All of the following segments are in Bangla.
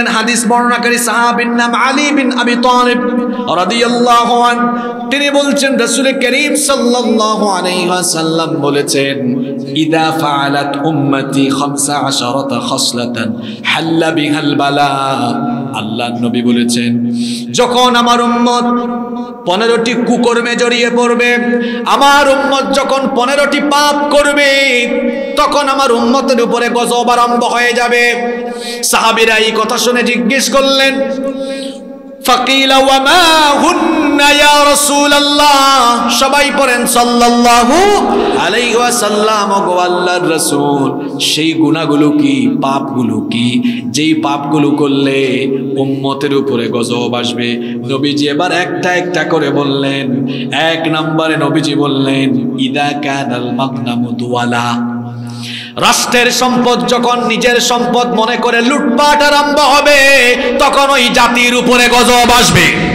হাদিস বর্ণনাকারী সাহাবীর নাম আলী বিন আবি তালিব রাদিয়াল্লাহু আন। তিনি বলছেন, রাসূল করিম সাল্লাল্লাহু আলাইহি ওয়াসাল্লাম বলেছেন ইদা ফাআলাত উম্মতি 15 খসলাতান হাল্লা বিহাল বালা আল্লাহ নবী বলেছেন, যখন আমার উম্মত পনেরোটি কুকর্মে জড়িয়ে পড়বে, আমার উম্মত যখন পনেরোটি পাপ করবে, তখন আমার উম্মতের উপরে গজব আরম্ভ হয়ে যাবে। সাহাবিরা এই কথা শুনে জিজ্ঞেস করলেন ফাকিলা ওয়ামা হুন্না ইয়া সবাই পড়েন সাল্লাল্লাহু আলাইহি ওয়াসাল্লাম গো আল্লাহর রাসূল। সেই গুনাহগুলো কি? পাপগুলো কি? যেই পাপগুলো করলে উম্মতের উপরে গজব আসবে। নবীজি এবার একটা একটা করে বললেন। এক নম্বরে নবীজি বললেন, ইদা কানাল মাগনামু দুয়ালা রাষ্ট্রের সম্পদ যখন নিজের সম্পদ মনে করে লুটপাট আরম্ভ হবে, তখন ওই জাতির উপরে গজব আসবে।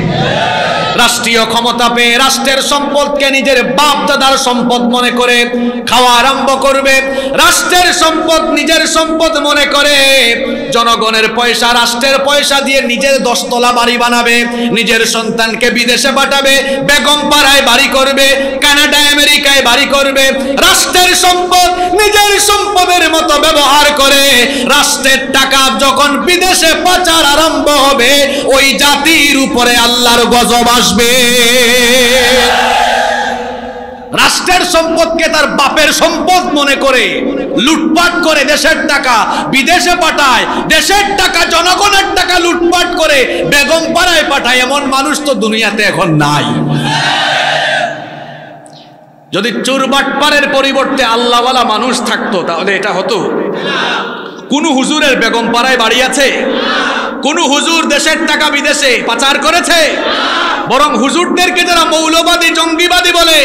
রাষ্ট্রীয় ক্ষমতা পেয়ে রাষ্ট্রের সম্পদকে নিজের বাপ দাদার সম্পদ মনে করে খাওয়া আরম্ভ করবে। রাষ্ট্রের সম্পদ নিজের সম্পদ মনে করে। জনগণের পয়সা রাষ্ট্রের পয়সা দিয়ে নিজের দশতলা বাড়ি বানাবে, নিজের সন্তানকে বিদেশে পাঠাবে, বেগম পাড়ায় বাড়ি করবে কানাডা আমেরিকায় বাড়ি করবে। রাষ্ট্রের সম্পদ নিজের সম্পদের মতো ব্যবহার করে। রাষ্ট্রের টাকা যখন বিদেশে পাচার আরম্ভ হবে, ওই জাতির উপরে আল্লাহর গজব রাষ্ট্রের সম্পদকে তার বাপের সম্পদ মনে করে লুটপাট করে দেশের টাকা বিদেশে পাঠায়। দেশের টাকা, জনগণের টাকা লুটপাট করে বেগম পাড়ায় পাঠায়। এমন মানুষ তো দুনিয়াতে এখন নাই। যদি চুরবাটপারের পরিবর্তে আল্লাহওয়ালা মানুষ থাকতো, তাহলে এটা হতো। কোন হুজুরের বেগম পাড়ায় বাড়ি আছে? কোন হুজুর দেশের টাকা বিদেশে পাচার করেছে? বরং হুজুরদেরকে যারা মৌলবাদী, জঙ্গিবাদী বলে,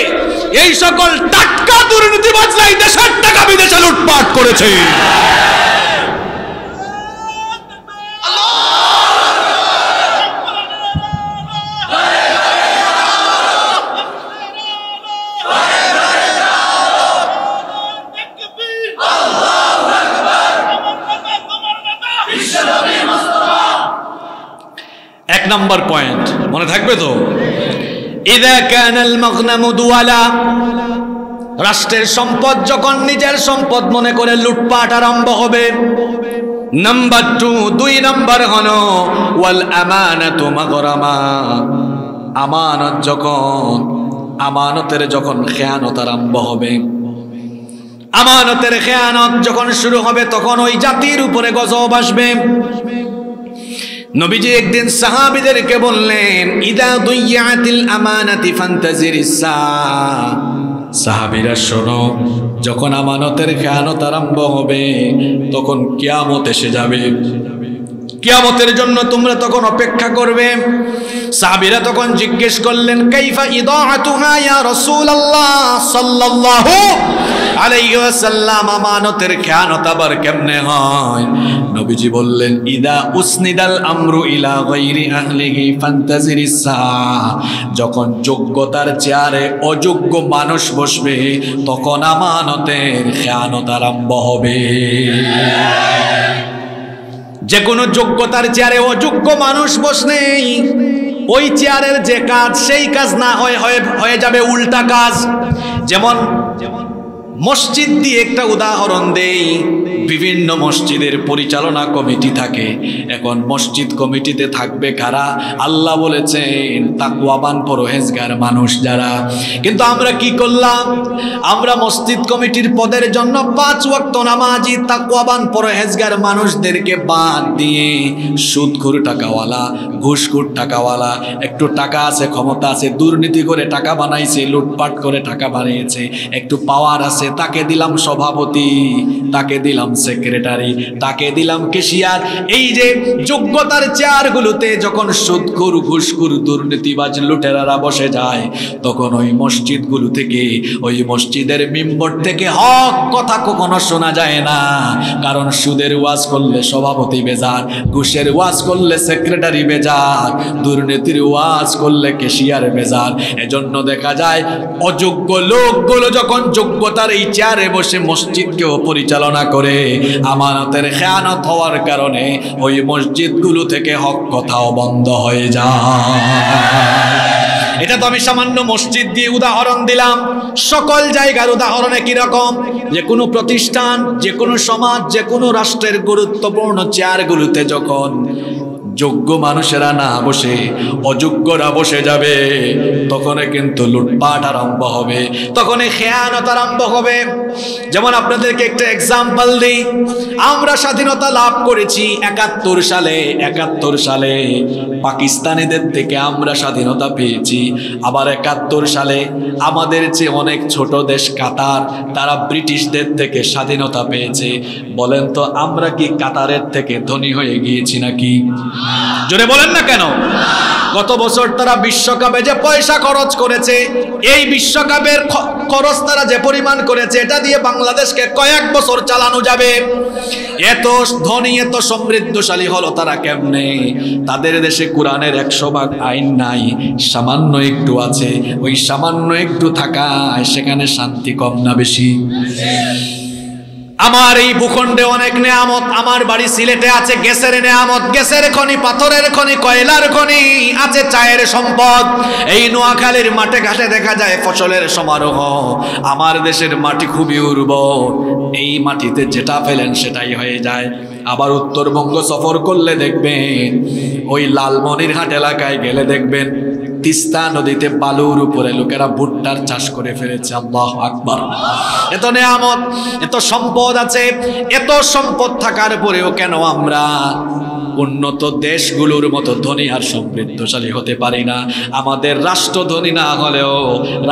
এই সকল টাটকা দুর্নীতিবাজরাই দেশের টাকা বিদেশে লুটপাট করেছে। Number point. মনে থাকবে তো? রাষ্ট্রের সম্পদ যখন নিজের সম্পদ মনে করে লুটপাট আরম্ভ হবে। নাম্বার টু, দুই নাম্বার হল, ওয়াল আমানত মাগরামা। আমানত যখন, আমানতের যখন খেয়ানত আরম্ভ হবে। আমানতের খেয়ানত যখন শুরু হবে, তখন ওই জাতির উপরে গজব আসবে। নবীজি একদিন সাহাবিদেরকে বললেন, ইদা দুইয়াতিল আমানাতি ফান্তাজির সাহাবিরা, শোনো, যখন আমানতের খেয়ানত আরম্ভ হবে, তখন কিয়ামত এসে যাবে। কিয়ামতের জন্য তোমরা তখন অপেক্ষা করবে। সাহাবিরা তখন জিজ্ঞেস করলেন, কাইফা ইদাআতুহা ইয়া রাসূলুল্লাহ সাল্লাল্লাহু আলাইহি ওয়াসাল্লাম, আমানতের খেয়ানত আবার কেমনে হয়? নবীজি বললেন, ইদা উসনিদাল আমরু ইলা গায়রি আহলিহি ফান্তাজিরিস যখন যোগ্যতার চেয়ারে অযোগ্য মানুষ বসবে, তখন আমানতের খেয়ানত আরম্ভ হবে। যে কোনো যোগ্যতার চেয়ারে অযোগ্য মানুষ বসনেই ওই চেয়ারের যে কাজ, সেই কাজ না হয়ে হয়ে যাবে উল্টা কাজ। যেমন মসজিদ দিয়ে একটা উদাহরণ দেই। বিভিন্ন মসজিদের পরিচালনা কমিটি থাকে। এখন মসজিদ কমিটিতে থাকবে কারা? আল্লাহ বলেছেন তাকুয়াবান পরহেজগার মানুষ যারা। কিন্তু আমরা কি করলাম? আমরা মসজিদ কমিটির পদের জন্য পাঁচ ওয়াক্ত নামাজি তাকুয়াবান পরহেজগার মানুষদেরকে বাদ দিয়ে সুদখুর টাকাওয়ালা, ঘুষখুর টাকাওয়ালা, একটু টাকা আছে, ক্ষমতা আছে, দুর্নীতি করে টাকা বানাইছে, লুটপাট করে টাকা বানিয়েছে, একটু পাওয়ার আছে, তাকে দিলাম সভাপতি, তাকে দিলাম সেক্রেটারি তাকে দিলাম কেশিয়ার। এই যে যোগ্যতার চেয়ারগুলোতে যখন সুদখুর ঘুষখুর দুর্নীতিবাজ লুটেরারা বসে যায়, তখন ওই মসজিদগুলো থেকে, ওই মসজিদের মিম্বর থেকে হক কথা কখনো শোনা যায় না। কারণ সুদের ওয়াজ করলে সভাপতি বেজার, ঘুষের ওয়াজ করলে সেক্রেটারি বেজার, দুর্নীতির ওয়াজ করলে কেশিয়ার বেজার। এজন্য দেখা যায়, অযোগ্য লোকগুলো যখন যোগ্যতার এই চেয়ারে বসে মসজিদকেও পরিচালনা করে আমানতের খেয়ানত হওয়ার কারণে ওই মসজিদগুলো থেকে হক কথাও বন্ধ হয়ে যায়। এটা তো আমি সামান্য মসজিদ দিয়ে উদাহরণ দিলাম। সকল জায়গার উদাহরণে কীরকম যে কোনো প্রতিষ্ঠান, যে কোনো সমাজ, যে কোনো রাষ্ট্রের গুরুত্বপূর্ণ চেয়ারগুলোতে যখন যোগ্য মানুষেরা না বসে, অযোগ্যরা বসে যাবে তখন কিন্তু লুটপাট আরম্ভ হবে, তখনই খেয়ানত আরম্ভ হবে। যেমন আপনাদেরকে একটা এক্সাম্পল দিই, আমরা স্বাধীনতা লাভ করেছি একাত্তর সালে একাত্তর সালে। পাকিস্তানিদের থেকে আমরা স্বাধীনতা পেয়েছি, আবার একাত্তর সালে আমাদের চেয়ে অনেক ছোট দেশ কাতার, তারা ব্রিটিশদের থেকে স্বাধীনতা পেয়েছে। বলেন তো, আমরা কি কাতারের থেকে ধনী হয়ে গিয়েছি নাকি? জোরে বলেন না কেন? গত বছর তারা বিশ্বকাপে যে পয়সা খরচ করেছে, এই বিশ্বকাপের খরচ তারা যে পরিমাণ করেছে, এটা দিয়ে বাংলাদেশকে কয়েক বছর চালানো যাবে। এত ধনী, এত সমৃদ্ধশালী হলো তারা কেমনে? তাদের দেশে কোরআনের একশো ভাগ আইন নাই, সামান্য একটু আছে, ওই সামান্য একটু থাকায় সেখানে শান্তি কম না বেশি। আমার এই ভূখণ্ডে অনেক নেয়ামত, আমার বাড়ি সিলেটে আছে, গ্যাসের নেয়ামত, গ্যাসের খনি, পাথরের খনি, কয়লার খনি, আছে চায়ের সম্পদ। এই নোয়াখালীর মাঠে ঘাটে দেখা যায় ফসলের সমারোহ। আমার দেশের মাটি খুবই উর্বর। এই মাটিতে যেটা ফেলেন সেটাই হয়ে যায়। আবার উত্তরবঙ্গ সফর করলে দেখবেন, ওই লালমনিরহাট এলাকায় গেলে দেখবেন তিস্তা নদীতে বালুর উপরে লোকেরা ভুট্টার চাষ করে ফেলেছে, আল্লাহ আকবর। এত নেয়ামত, এত সম্পদ আছে, এত সম্পদ থাকার পরেও কেন আমরা উন্নত দেশগুলোর মতো ধনী আর সমৃদ্ধশালী হতে পারি না। আমাদের রাষ্ট্র ধনী না হলেও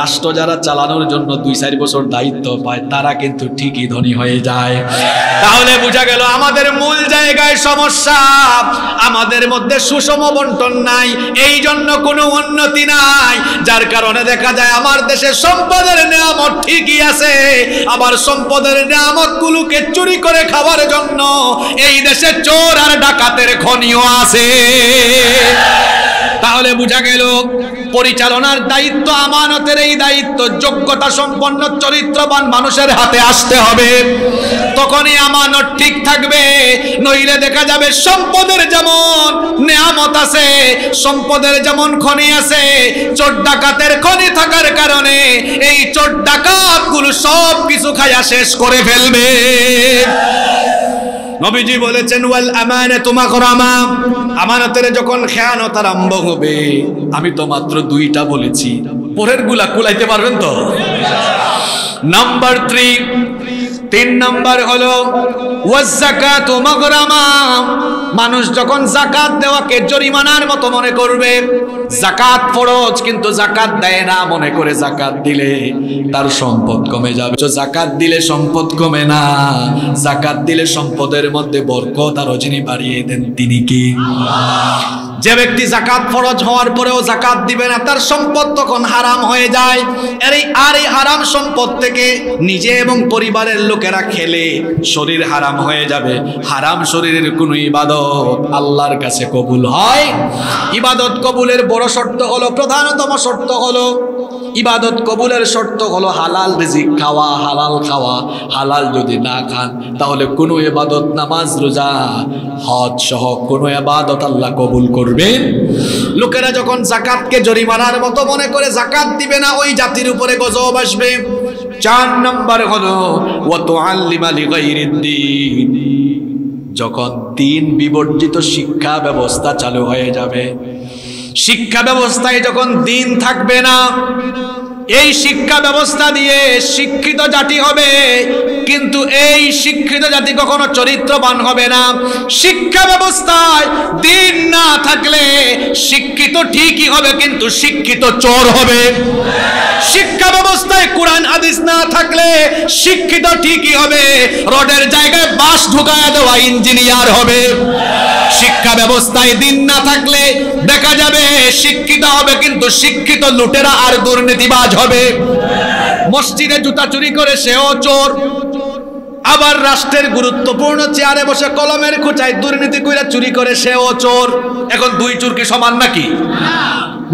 রাষ্ট্র যারা চালানোর জন্য দুই চার বছর দায়িত্ব পায়, তারা কিন্তু ঠিকই ধনী হয়ে যায়। তাহলে বোঝা গেল আমাদের মূল জায়গায় সমস্যা। আমাদের মধ্যে সুষম বন্টন নাই, এই জন্য কোনো উন্নতি নাই। যার কারণে দেখা যায় আমার দেশে সম্পদের নিয়ামত ঠিকই আছে, আবার সম্পদের নিয়ামত গুলোকে চুরি করে খাওয়ার জন্য এই দেশে চোর আর ডাকাতের খনিও আছে। তাহলে বোঝা গেল, পরিচালনার দায়িত্ব আমানতের এই দায়িত্ব, যোগ্যতা সম্পন্ন চরিত্রবান মানুষের হাতে আসতে হবে। তখনই আমানত ঠিক থাকবে, নইলে দেখা যাবে সম্পদের যেমন নেয়ামত আছে, সম্পদের যেমন খনি আছে, চোর ডাকাতের খনি থাকার কারণে এই চোর ডাকাতগুলো সব কিছু খাইয়া শেষ করে ফেলবে। নবীজি বলেছেন, ওয়াল আমানাতু মাগরামা আমানতের যখন খেয়ানত আরম্ভ হবে, আমি তো মাত্র দুইটা বলেছি। পরেরগুলা কুলাইতে পারবেন তো? নাম্বার থ্রি তিন নাম্বার হলো ওয়াজ্জাকাতু মাগরামা। মানুষ যখন জাকাত দেওয়াকে জরিমানার মতো মনে করবে জাকাত ফরজ, কিন্তু জাকাত দেয় না মনে করে জাকাত দিলে তার সম্পদ কমে যাবে। তো জাকাত দিলে সম্পদ কমে না জাকাত দিলে সম্পদের মধ্যে বরকত আরও যিনি বাড়িয়ে দেন, তিনি কি? যে ব্যক্তি জাকাত ফরজ হওয়ার পরেও জাকাত দিবে না, তার সম্পদ তখন হারাম হয়ে যায়। আর এই আর এই হারাম সম্পদ থেকে নিজে এবং পরিবারের লোকেরা খেলে শরীর হারাম হয়ে যাবে। হারাম শরীরের কোনো ইবাদত আল্লাহর কাছে কবুল হয়? ইবাদত কবুলের বড় শর্ত হলো, প্রধানতম শর্ত হলো, ইবাদত কবুলের শর্ত হলো হালাল রিজিক খাওয়া, হালাল খাওয়া। হালাল যদি না খান, তাহলে কোনো এবাদত নামাজ, রোজা, হজ সহ কোনো এবাদত আল্লাহ কবুল করবেন? লোকেরা যখন জাকাতকে জরিমানার মতো মনে করে জাকাত দিবে না, ওই জাতির উপরে গজব আসবে। চার নম্বর হলো অত আল্লিমা লিগাইরিদ্দিন। যখন দিন বিবর্জিত শিক্ষা ব্যবস্থা চালু হয়ে যাবে, শিক্ষা ব্যবস্থায় যখন দিন থাকবে না এই শিক্ষা ব্যবস্থা দিয়ে শিক্ষিত জাতি হবে, কিন্তু এই শিক্ষিত জাতি কখনো চরিত্রবান হবে না। শিক্ষা ব্যবস্থায় দিন না থাকলে শিক্ষিত ঠিকই হবে, কিন্তু শিক্ষিত চোর হবে। শিক্ষা ব্যবস্থায় কোরআন, হাদিস না থাকলে শিক্ষিত ঠিকই হবে, রোডের জায়গায় বাস ঢুকায় দেওয়া ইঞ্জিনিয়ার হবে। শিক্ষা ব্যবস্থায় দিন না থাকলে দেখা যাবে শিক্ষিত হবে, কিন্তু শিক্ষিত লুটেরা আর দুর্নীতিবাজ হবে। মসজিদে জুতা চুরি করে সেও চোর। আবার রাষ্ট্রের গুরুত্বপূর্ণ চেয়ারে বসে কলমের খোঁচায় দুর্নীতি কইরা চুরি করে সেও চোর। এখন দুই চোর কি সমান নাকি?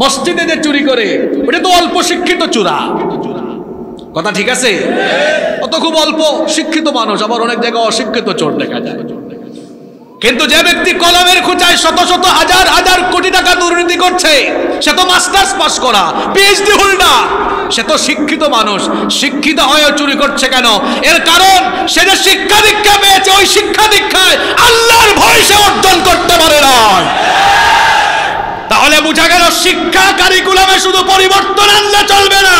মসজিদে যে চুরি করে, ওটা তো অল্প শিক্ষিত চোরা। কথা ঠিক আছে? অত খুব অল্প শিক্ষিত মানুষ, আবার অনেক জায়গায় অশিক্ষিত চোর দেখা যায়। কিন্তু যে ব্যক্তি কলমের খোঁচায় শত শত হাজার হাজার কোটি টাকা দুর্নীতি করছে, সে তো মাস্টার্স পাস করা পিএইচডি হোল্ডার সে তো শিক্ষিত মানুষ, শিক্ষিত হয়েও চুরি করছে কেন? এর কারণ, সে যে শিক্ষা দীক্ষা পেয়েছে, ওই শিক্ষা দীক্ষায় আল্লাহর ভয় সে অর্জন করতে পারে না। তাহলে বোঝা গেল শিক্ষা কারিকুলামে শুধু পরিবর্তন আনলে চলবে না।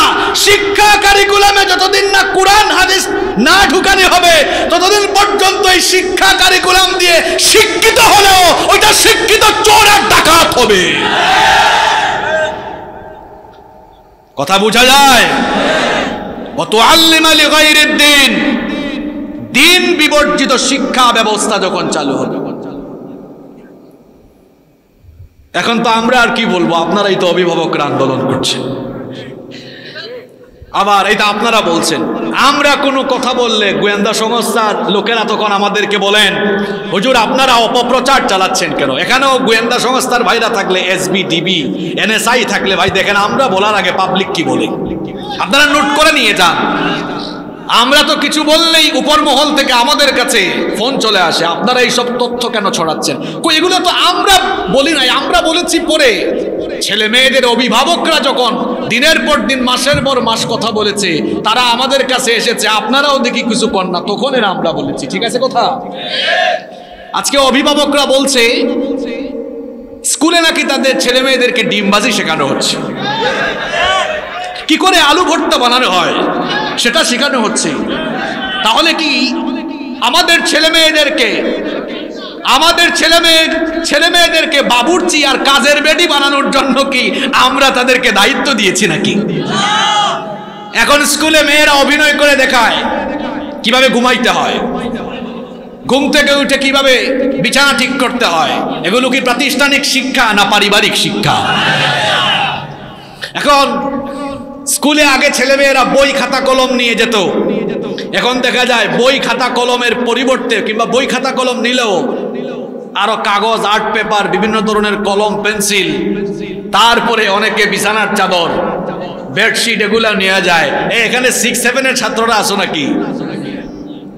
শিক্ষা কারিকুলামে যতদিন না কোরআন, হাদিস না ঢুকানি হবে, ততদিন পর্যন্ত এই শিক্ষা কারিকুলাম দিয়ে শিক্ষিত হলেও ওইটা শিক্ষিত চোর আর ডাকাত হবে। কথা বোঝা যায়? কত আল্লিমালি দিন দিন বিবর্জিত শিক্ষা ব্যবস্থা যখন চালু হবে এখন তো আমরা আর কি বলব? আপনারাই তো অভিভাবকরা আন্দোলন করছেন। আবার এটা আপনারা বলছেন। আমরা কোনো কথা বললে গোয়েন্দা সংস্থার লোকেরা তখন আমাদেরকে বলেন, হুজুর, আপনারা অপপ্রচার চালাচ্ছেন কেন? এখানেও গোয়েন্দা সংস্থার ভাইরা থাকলে এসবি ডিবি এনএসআই থাকলে, ভাই, দেখেন আমরা বলার আগে পাবলিক কি বলে? আপনারা নোট করে নিয়ে যান। আমরা তো কিছু বললেই উপর মহল থেকে আমাদের কাছে ফোন চলে আসে। আপনারা এই সব তথ্য কেন ছড়াচ্ছেন? কই, এগুলো তো আমরা বলি নাই, আমরা বলেছি পরে। ছেলে মেয়েদের অভিভাবকরা যখন দিনের পর দিন, মাসের পর মাস কথা বলেছে, তারা আমাদের কাছে এসেছে, আপনারাও দেখি কিছু না, তখন এরা আমরা বলেছি। ঠিক আছে কথা? আজকে অভিভাবকরা বলছে, স্কুলে নাকি তাদের ছেলে মেয়েদেরকে ডিমবাজি শেখানো হচ্ছে। কি করে আলু ভর্তা বানানো হয়? সেটা শেখানো হচ্ছে। তাহলে কি আমাদের ছেলে মেয়েদেরকে আমাদের ছেলে মেয়ের ছেলে মেয়েদেরকে বাবুর্চি আর কাজের বেডি বানানোর জন্য কি আমরা তাদেরকে দায়িত্ব দিয়েছি নাকি? এখন স্কুলে মেয়েরা অভিনয় করে দেখায়, কীভাবে ঘুমাইতে হয়? ঘুম থেকে উঠে কীভাবে বিছানা ঠিক করতে হয়? এগুলো কি প্রাতিষ্ঠানিক শিক্ষা না পারিবারিক শিক্ষা? এখন স্কুলে আগে ছেলেমেয়েরা বই খাতা কলম নিয়ে যেত। এখন দেখা যায় বই খাতা কলমের পরিবর্তে কিংবা বই খাতা কলম নিলেও আরও কাগজ, আর্ট পেপার, বিভিন্ন ধরনের কলম, পেন্সিল, তারপরে অনেকে বিছানার চাদর, বেডশিট এগুলা নেওয়া যায়। এখানে সিক্স সেভেনের ছাত্ররা আসো নাকি?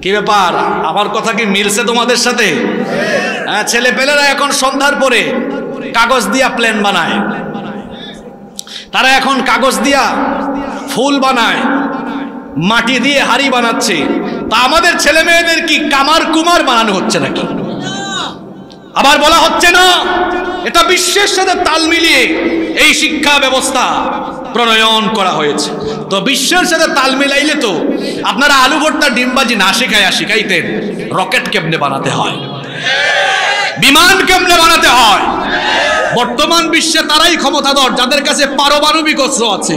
কি ব্যাপার? আমার কথা কি মিলছে তোমাদের সাথে? হ্যাঁ ছেলে পেলেরা এখন সন্ধ্যার পরে কাগজ দিয়া প্ল্যান বানায়। তারা এখন কাগজ দিয়া ফুল বানায়, মাটি দিয়ে হাড়ি বানাচ্ছে। তা আমাদের ছেলে মেয়েদের কি কামার কুমার বানানো হচ্ছে নাকি? আবার বলা হচ্ছে না, এটা বিশ্বের সাথে তাল মিলিয়ে এই শিক্ষা ব্যবস্থা প্রণয়ন করা হয়েছে। তো বিশ্বের সাথে তাল মিলাইলে তো আপনারা আলু ভর্তা ডিমবাজি না শেখাইয়া শিখাইতেন, রকেট কেমনে বানাতে হয়? বিমান কেমনে বানাতে হয়? বর্তমান বিশ্বে তারাই ক্ষমতাধর, যাদের কাছে পারমাণবিক অস্ত্র আছে।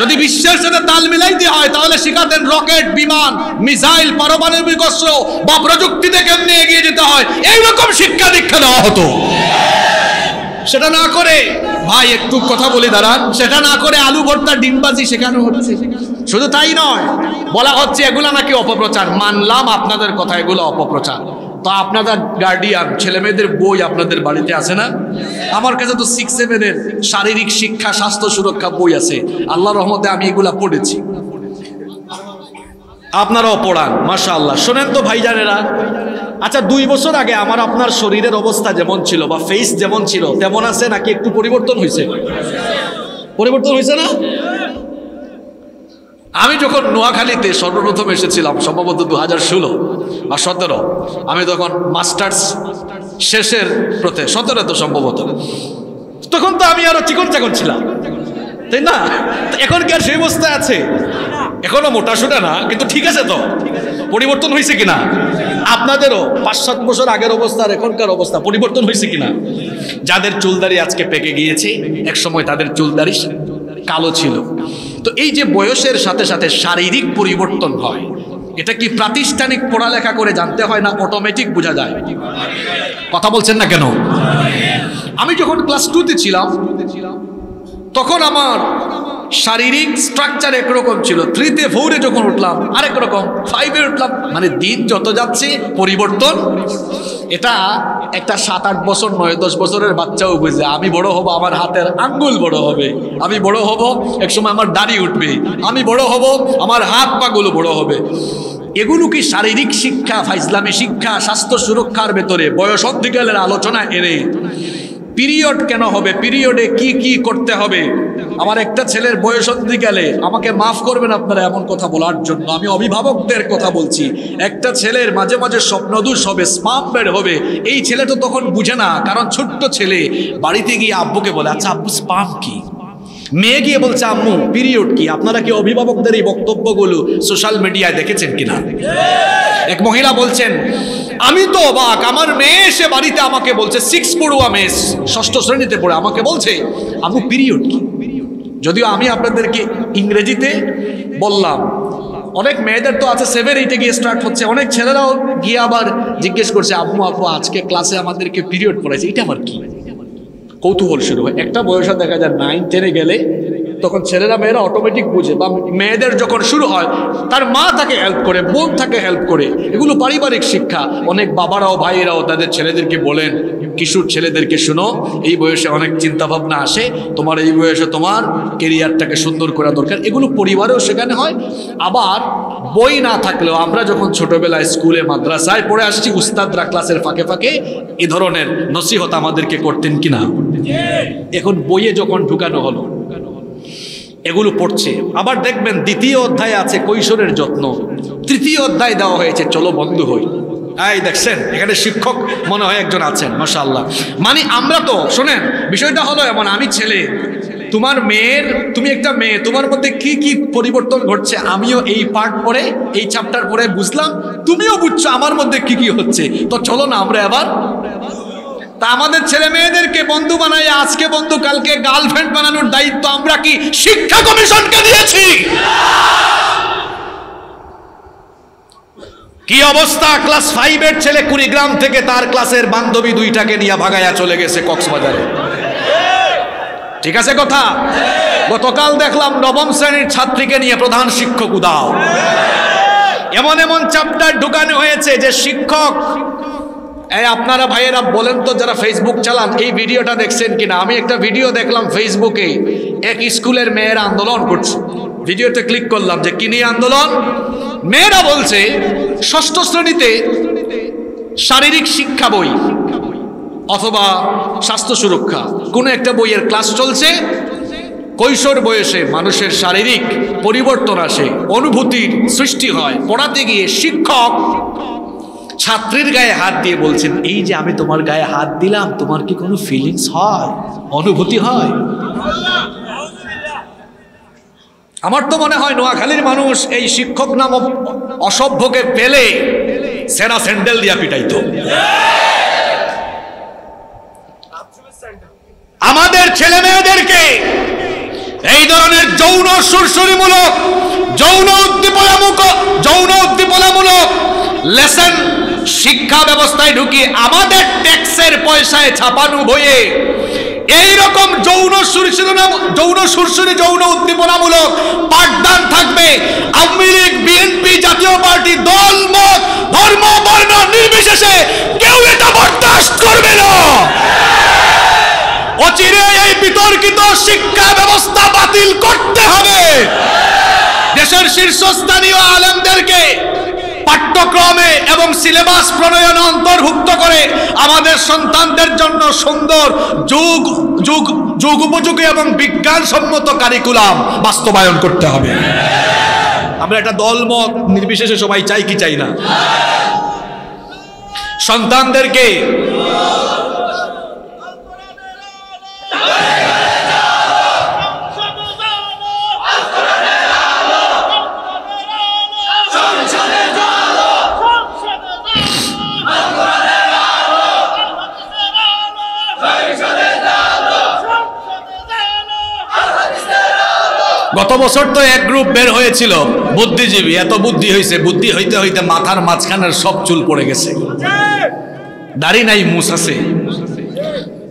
যদি বিশ্বের সাথে তাল মিলাইতে হয়, তাহলে শিখাতেন রকেট, বিমান, মিসাইল, পারমাণবিক অস্ত্র বা প্রযুক্তিতে কেমনে এগিয়ে যেতে হয়? এইরকম শিক্ষা দীক্ষা দেওয়া হতো। সেটা না করে, ভাই, একটু কথা বলে দাঁড়ান। সেটা না করে আলু ভর্তা, ডিমবাজি শেখানো হচ্ছে। শুধু তাই নয়, বলা হচ্ছে এগুলা নাকি অপপ্রচার। মানলাম আপনাদের কথা, এগুলো অপপ্রচার। তো আপনাদের গার্ডিয়ান ছেলে মেয়েদের বই আপনাদের বাড়িতে আছে না? আমার কাছে তো সিক্স সেভেনের শারীরিক শিক্ষা, স্বাস্থ্য সুরক্ষা বই আছে। আল্লাহ রহমতে আমি এগুলা পড়েছি। আপনারাও পড়ান মাশা আল্লাহ শোনেন তো ভাইজানেরা। আচ্ছা দুই বছর আগে আমার আপনার শরীরের অবস্থা যেমন ছিল বা ফেস যেমন ছিল, তেমন আছে নাকি একটু পরিবর্তন হয়েছে? পরিবর্তন হয়েছে না? আমি যখন নোয়াখালীতে সর্বপ্রথম এসেছিলাম, সম্ভবত দু হাজার ষোলো বা সতেরো, আমি তখন মাস্টার্স শেষের প্রথে, সতেরো তো সম্ভবত। তখন তো আমি আরও চিকন চাকন ছিলাম। তাই না? এখন কি আর সেই অবস্থায় আছে? এখনও মোটা সোটা না, কিন্তু ঠিক আছে তো। পরিবর্তন হয়েছে কিনা? আপনাদেরও পাঁচ, সাত বছর আগের অবস্থা আর এখনকার অবস্থা পরিবর্তন হয়েছে কিনা? যাদের চুলদারি আজকে পেকে গিয়েছে এক সময় তাদের চুলদারি কালো ছিল। তো এই যে বয়সের সাথে সাথে শারীরিক পরিবর্তন হয়, এটা কি প্রাতিষ্ঠানিক পড়ালেখা করে জানতে হয় না অটোমেটিক বোঝা যায়? কথা বলছেন না কেন? আমি যখন ক্লাস টুতে ছিলাম তখন আমার শারীরিক স্ট্রাকচার একরকম ছিল। থ্রিতে ফোরে যখন উঠলাম, আরেক রকম ফাইভে উঠলাম। মানে দিন যত যাচ্ছে, পরিবর্তন। এটা একটা সাত আট বছর নয় দশ বছরের বাচ্চাও বুঝে। আমি বড় হব, আমার হাতের আঙ্গুল বড় হবে। আমি বড় হব, একসময় আমার দাড়ি উঠবে। আমি বড় হব, আমার হাত পাগুলো বড় হবে। এগুলো কি শারীরিক শিক্ষা, ফাইজলামী শিক্ষা, স্বাস্থ্য সুরক্ষার ভেতরে? বয়স অধিকালের আলোচনা এনে পিরিয়ড কেন হবে? পিরিয়ডে কি কি করতে হবে? আমার একটা ছেলের বয়স অন্তিকালে আমাকে মাফ করবেন আপনারা এমন কথা বলার জন্য। আমি অভিভাবকদের কথা বলছি। একটা ছেলের মাঝে মাঝে স্বপ্নদোষ হবে স্পাম বের হবে। এই ছেলে তো তখন বুঝে না, কারণ ছোট্ট ছেলে বাড়িতে গিয়ে আব্বুকে বলে আচ্ছা আব্বু, স্পাম কি? মেয়ে গিয়ে বলছে, আম্মু পিরিয়ড কি? আপনারা কি অভিভাবকদের এই বক্তব্যগুলো সোশ্যাল মিডিয়ায় দেখেছেন কিনা? এক মহিলা বলছেন, আমি তো অবাক, আমার মেয়ে এসে বাড়িতে আমাকে বলছে সিক্স পড়ুয়া মেয়ে ষষ্ঠ শ্রেণীতে পড়ে, আমাকে বলছে, আম্মু পিরিয়ড কি? যদিও আমি আপনাদেরকে ইংরেজিতে বললাম, অনেক মেয়েদের তো আছে সেভেন এইটে গিয়ে স্টার্ট হচ্ছে, অনেক ছেলেরাও গিয়ে আবার জিজ্ঞেস করছে আব্বু আপু, আজকে ক্লাসে আমাদেরকে পিরিয়ড পড়াইছে, এটা আবার কি? কৌতূহল শুরু হয়। একটা বয়সে দেখা যায় নাইন টেনে গেলে তখন ছেলেরা মেয়েরা অটোমেটিক বুঝে বা মেয়েদের যখন শুরু হয়, তার মা তাকে হেল্প করে, বোন তাকে হেল্প করে। এগুলো পারিবারিক শিক্ষা। অনেক বাবারাও, ভাইয়েরাও তাদের ছেলেদেরকে বলেন, কিশোর ছেলেদেরকে শুনো, এই বয়সে অনেক চিন্তা ভাবনা আসে, তোমার এই বয়সে তোমার কেরিয়ারটাকে সুন্দর করা দরকার। এগুলো পরিবারেও সেখানে হয়। আবার বই না থাকলেও আমরা যখন ছোটবেলায় স্কুলে, মাদ্রাসায় পড়ে আসছি, উস্তাদরা ক্লাসের ফাঁকে ফাঁকে এ ধরনের নসিহত আমাদেরকে করতেন কিনা? এখন বইয়ে যখন ঢুকানো হলো এগুলো পড়ছে। আবার দেখবেন দ্বিতীয় অধ্যায় আছে কৈশোরের যত্ন। তৃতীয় অধ্যায় দেওয়া হয়েছে, চলো বন্ধু হই। এই দেখছেন, এখানে শিক্ষক মনে হয় একজন আছেন, মাশাআল্লাহ। মানে আমরা তো, শোনেন, বিষয়টা হলো এমন, আমি ছেলে, তোমার মেয়ের, তুমি একটা মেয়ে, তোমার মধ্যে কি কি পরিবর্তন ঘটছে? আমিও এই পার্ট পড়ে, এই চ্যাপ্টার পড়ে বুঝলাম, তুমিও বুঝছ আমার মধ্যে কি কি হচ্ছে। তো চলো না, আমরা এবার তা আমাদের ছেলে মেয়েদেরকে বন্ধু বানাই, আজকে বন্ধু, কালকে গার্লফ্রেন্ড বানানোর দায়িত্ব আমরা কি শিক্ষা কমিশনকে দিয়েছি? কি অবস্থা? ক্লাস ফাইভের ছেলে কুড়িগ্রাম থেকে তার ক্লাসের বান্ধবী দুইটাকে নিয়ে ভাগাইয়া চলে গেছে কক্সবাজারে। ঠিক আছে কথা? গতকাল দেখলাম নবম শ্রেণির ছাত্রীকে নিয়ে প্রধান শিক্ষক উদাও। এমন এমন চ্যাপ্টার ঢুকানো হয়েছে যে শিক্ষক এই আপনারা ভাইয়েরা বলেন তো যারা ফেসবুক চালান, এই ভিডিওটা দেখছেন কিনা? আমি একটা ভিডিও দেখলাম ফেসবুকে এক স্কুলের মেয়েরা আন্দোলন করছে। ভিডিওতে ক্লিক করলাম যে, কি নিয়ে আন্দোলন? মেয়েরা বলছে, ষষ্ঠ শ্রেণীতে শারীরিক শিক্ষা বই অথবা স্বাস্থ্য সুরক্ষা। কোনো একটা বইয়ের ক্লাস চলছে, কৈশোর বয়সে মানুষের শারীরিক পরিবর্তন আসে, অনুভূতির সৃষ্টি হয়। পড়াতে গিয়ে শিক্ষক ছাত্রীর গায়ে হাত দিয়ে বলছেন, এই যে আমি তোমার গায়ে হাত দিলাম, তোমার কি কোনো ফিলিংস হয়? অনুভূতি হয়? আমার তো মনে হয় নোয়াখালীর মানুষ এই শিক্ষক নামক অসভ্যকে পেলে সেনা স্যান্ডেল দিয়া পিটাইতো। আমাদের ছেলে মেয়েদেরকে এই ধরনের যৌন সুরসুরিমূলক, যৌন উদ্দীপনামূলক যৌন উদ্দীপনামূলক লেসন শিক্ষা ব্যবস্থায় ঢুকিয়ে আমাদের ট্যাক্সের পয়সায় ছাপানো বইয়ে। এই রকম যৌন সুরসুরি যৌন সুরসুরি যৌন উদ্দীপনামূলক পাঠদান থাকবে। আওয়ামী লীগ, বিএনপি জাতীয় পার্টি, দল, মত, ধর্ম, বর্ণ নির্বিশেষে কেউ এটা বরদাস্ত করবে না। অচিরে এই বিতর্কিত শিক্ষা ব্যবস্থা বাতিল করতে হবে। দেশের শীর্ষস্থানীয় আলেমদেরকে পাঠ্যক্রমে এবং সিলেবাস প্রণয়ন অন্তর্ভুক্ত করে আমাদের সন্তানদের জন্য সুন্দর যুগ যুগ যুগ উপযোগী এবং বিজ্ঞানসম্মত কারিকুলাম বাস্তবায়ন করতে হবে। আমরা একটা দলমত নির্বিশেষে সবাই চাই কি চাই না? সন্তানদেরকে গত বছর তো এক গ্রুপ বের হয়েছিল, বুদ্ধিজীবী। এত বুদ্ধি হয়েছে বুদ্ধি হইতে হইতে মাথার মাঝখানের সব চুল পড়ে গেছে। দাড়ি নাই মুস আছে।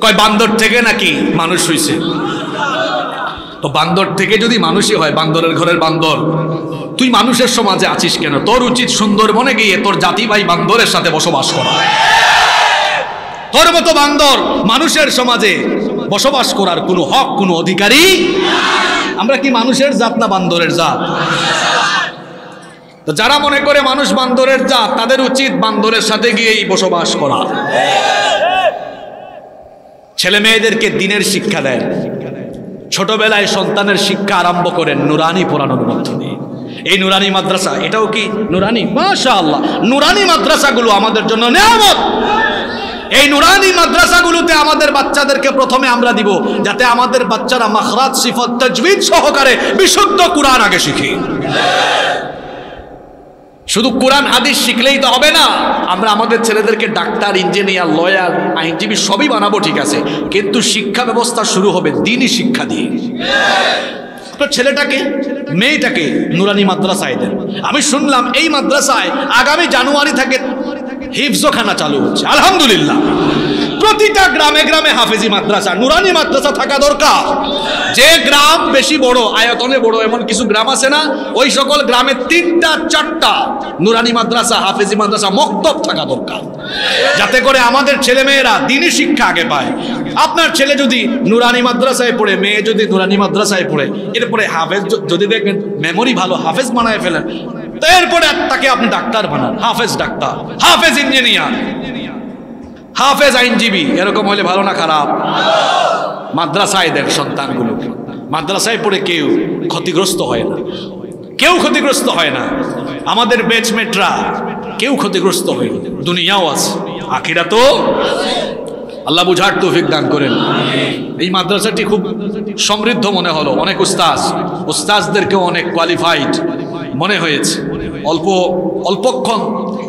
কয়, বান্দর থেকে নাকি মানুষ হইছে? তো বান্দর থেকে যদি মানুষই হয়, বান্দরের ঘরের বান্দর, তুই মানুষের সমাজে আছিস কেন? তোর উচিত সুন্দর সুন্দরবনে গিয়ে তোর জাতি ভাই বান্দরের সাথে বসবাস করা। তোর মতো বান্দর, মানুষের সমাজে বসবাস করার কোনো হক, কোনো অধিকারী আমরা কি মানুষের জাত না বান্দরের জাত? তো যারা মনে করে মানুষ বান্দরের জাত, তাদের উচিত বান্দরের সাথে গিয়েই বসবাস করা। ছেলে মেয়েদেরকে দিনের শিক্ষা দেন। ছোটবেলায় সন্তানের শিক্ষা আরম্ভ করেন নুরানি পড়ানোর মধ্য দিয়ে এই নুরানি মাদ্রাসা, এটাও কি নুরানি? মাশা আল্লাহ নুরানি মাদ্রাসাগুলো আমাদের জন্য নেয়ামত। এই নুরানি মাদ্রাসাগুলোতে আমাদের বাচ্চাদেরকে প্রথমে আমরা দিব, যাতে আমাদের বাচ্চারা মাখরাত সিফত তাজবিদ সহকারে বিশুদ্ধ কোরআন আগে শিখি। শুধু কোরআন, হাদিস শিখলেই তো হবে না। আমরা আমাদের ছেলেদেরকে ডাক্তার, ইঞ্জিনিয়ার, লয়ার, আইনজীবী সবই বানাবো, ঠিক আছে। কিন্তু শিক্ষা ব্যবস্থা শুরু হবে দিনই শিক্ষা দিয়ে। তো ছেলেটাকে, মেয়েটাকে নুরানি মাদ্রাসায় দেন। আমি শুনলাম এই মাদ্রাসায় আগামী জানুয়ারি থেকে হিফজখানা চালু হচ্ছে। আলহামদুলিল্লাহ। প্রতিটা গ্রামে গ্রামে হাফেজি মাদ্রাসা, নুরানি মাদ্রাসা থাকা দরকার। যে গ্রাম বেশি বড়, আয়তনে বড়, এমন কিছু গ্রাম আছে না, ওই সকল গ্রামে তিনটা, চারটা নুরানি মাদ্রাসা, হাফেজি মাদ্রাসা, মক্তব থাকা দরকার। যাতে করে আমাদের ছেলে মেয়েরা দিনই শিক্ষা আগে পায়। আপনার ছেলে যদি নুরানি মাদ্রাসায় পড়ে, মেয়ে যদি নুরানি মাদ্রাসায় পড়ে এরপরে হাফেজ যদি দেখবেন মেমোরি ভালো, হাফেজ বানায় ফেলেন এরপরে তাকে আপনি ডাক্তার বানান, হাফেজ ডাক্তার, হাফেজ ইঞ্জিনিয়ার হাফেজ আইনজীবী, এরকম হলে ভালো না খারাপ? মাদ্রাসায় দেন সন্তানগুলো। মাদ্রাসায় পড়ে কেউ ক্ষতিগ্রস্ত হয় না। কেউ ক্ষতিগ্রস্ত হয় না। আমাদের বেচমেটরা কেউ ক্ষতিগ্রস্ত হয় দুনিয়াও আছে আখিরা তো আল্লাহ বুঝার তৌফিক দান করেন। এই মাদ্রাসাটি খুব সমৃদ্ধ মনে হলো, অনেক উস্তাজ, উস্তাজদেরকেও অনেক কোয়ালিফাইড মনে হয়েছে। অল্প, অল্পক্ষণ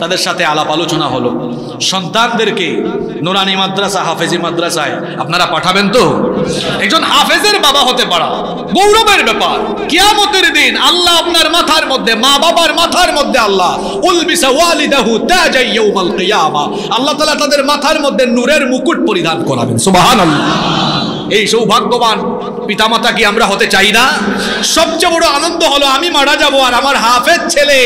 তাদের সাথে আলাপ আলোচনা হলো। সন্তানদেরকে নোরানি মাদ্রাসা, হাফেজি মাদ্রাসায় আপনারা পাঠাবেন তো? একজন হাফেজের বাবা হতে পারা। গৌরবের ব্যাপার। কিয়ামতের দিন আল্লাহ আপনার মাথার মধ্যে, মা বাবার মাথার মধ্যে আল্লাহ উলবিসা ওয়ালিদাহু তাজাই ইয়াউমাল কিয়ামা। আল্লাহ তাআলা তাদের মাথার মধ্যে নূরের মুকুট পরিধান করাবেন। সুবহানাল্লাহ। এই সৌভাগ্যবান পিতামাতা কি আমরা হতে চাই না? সবচেয়ে বড় আনন্দ হলো আমি মারা যাব আর আমার হাফের ছেলে।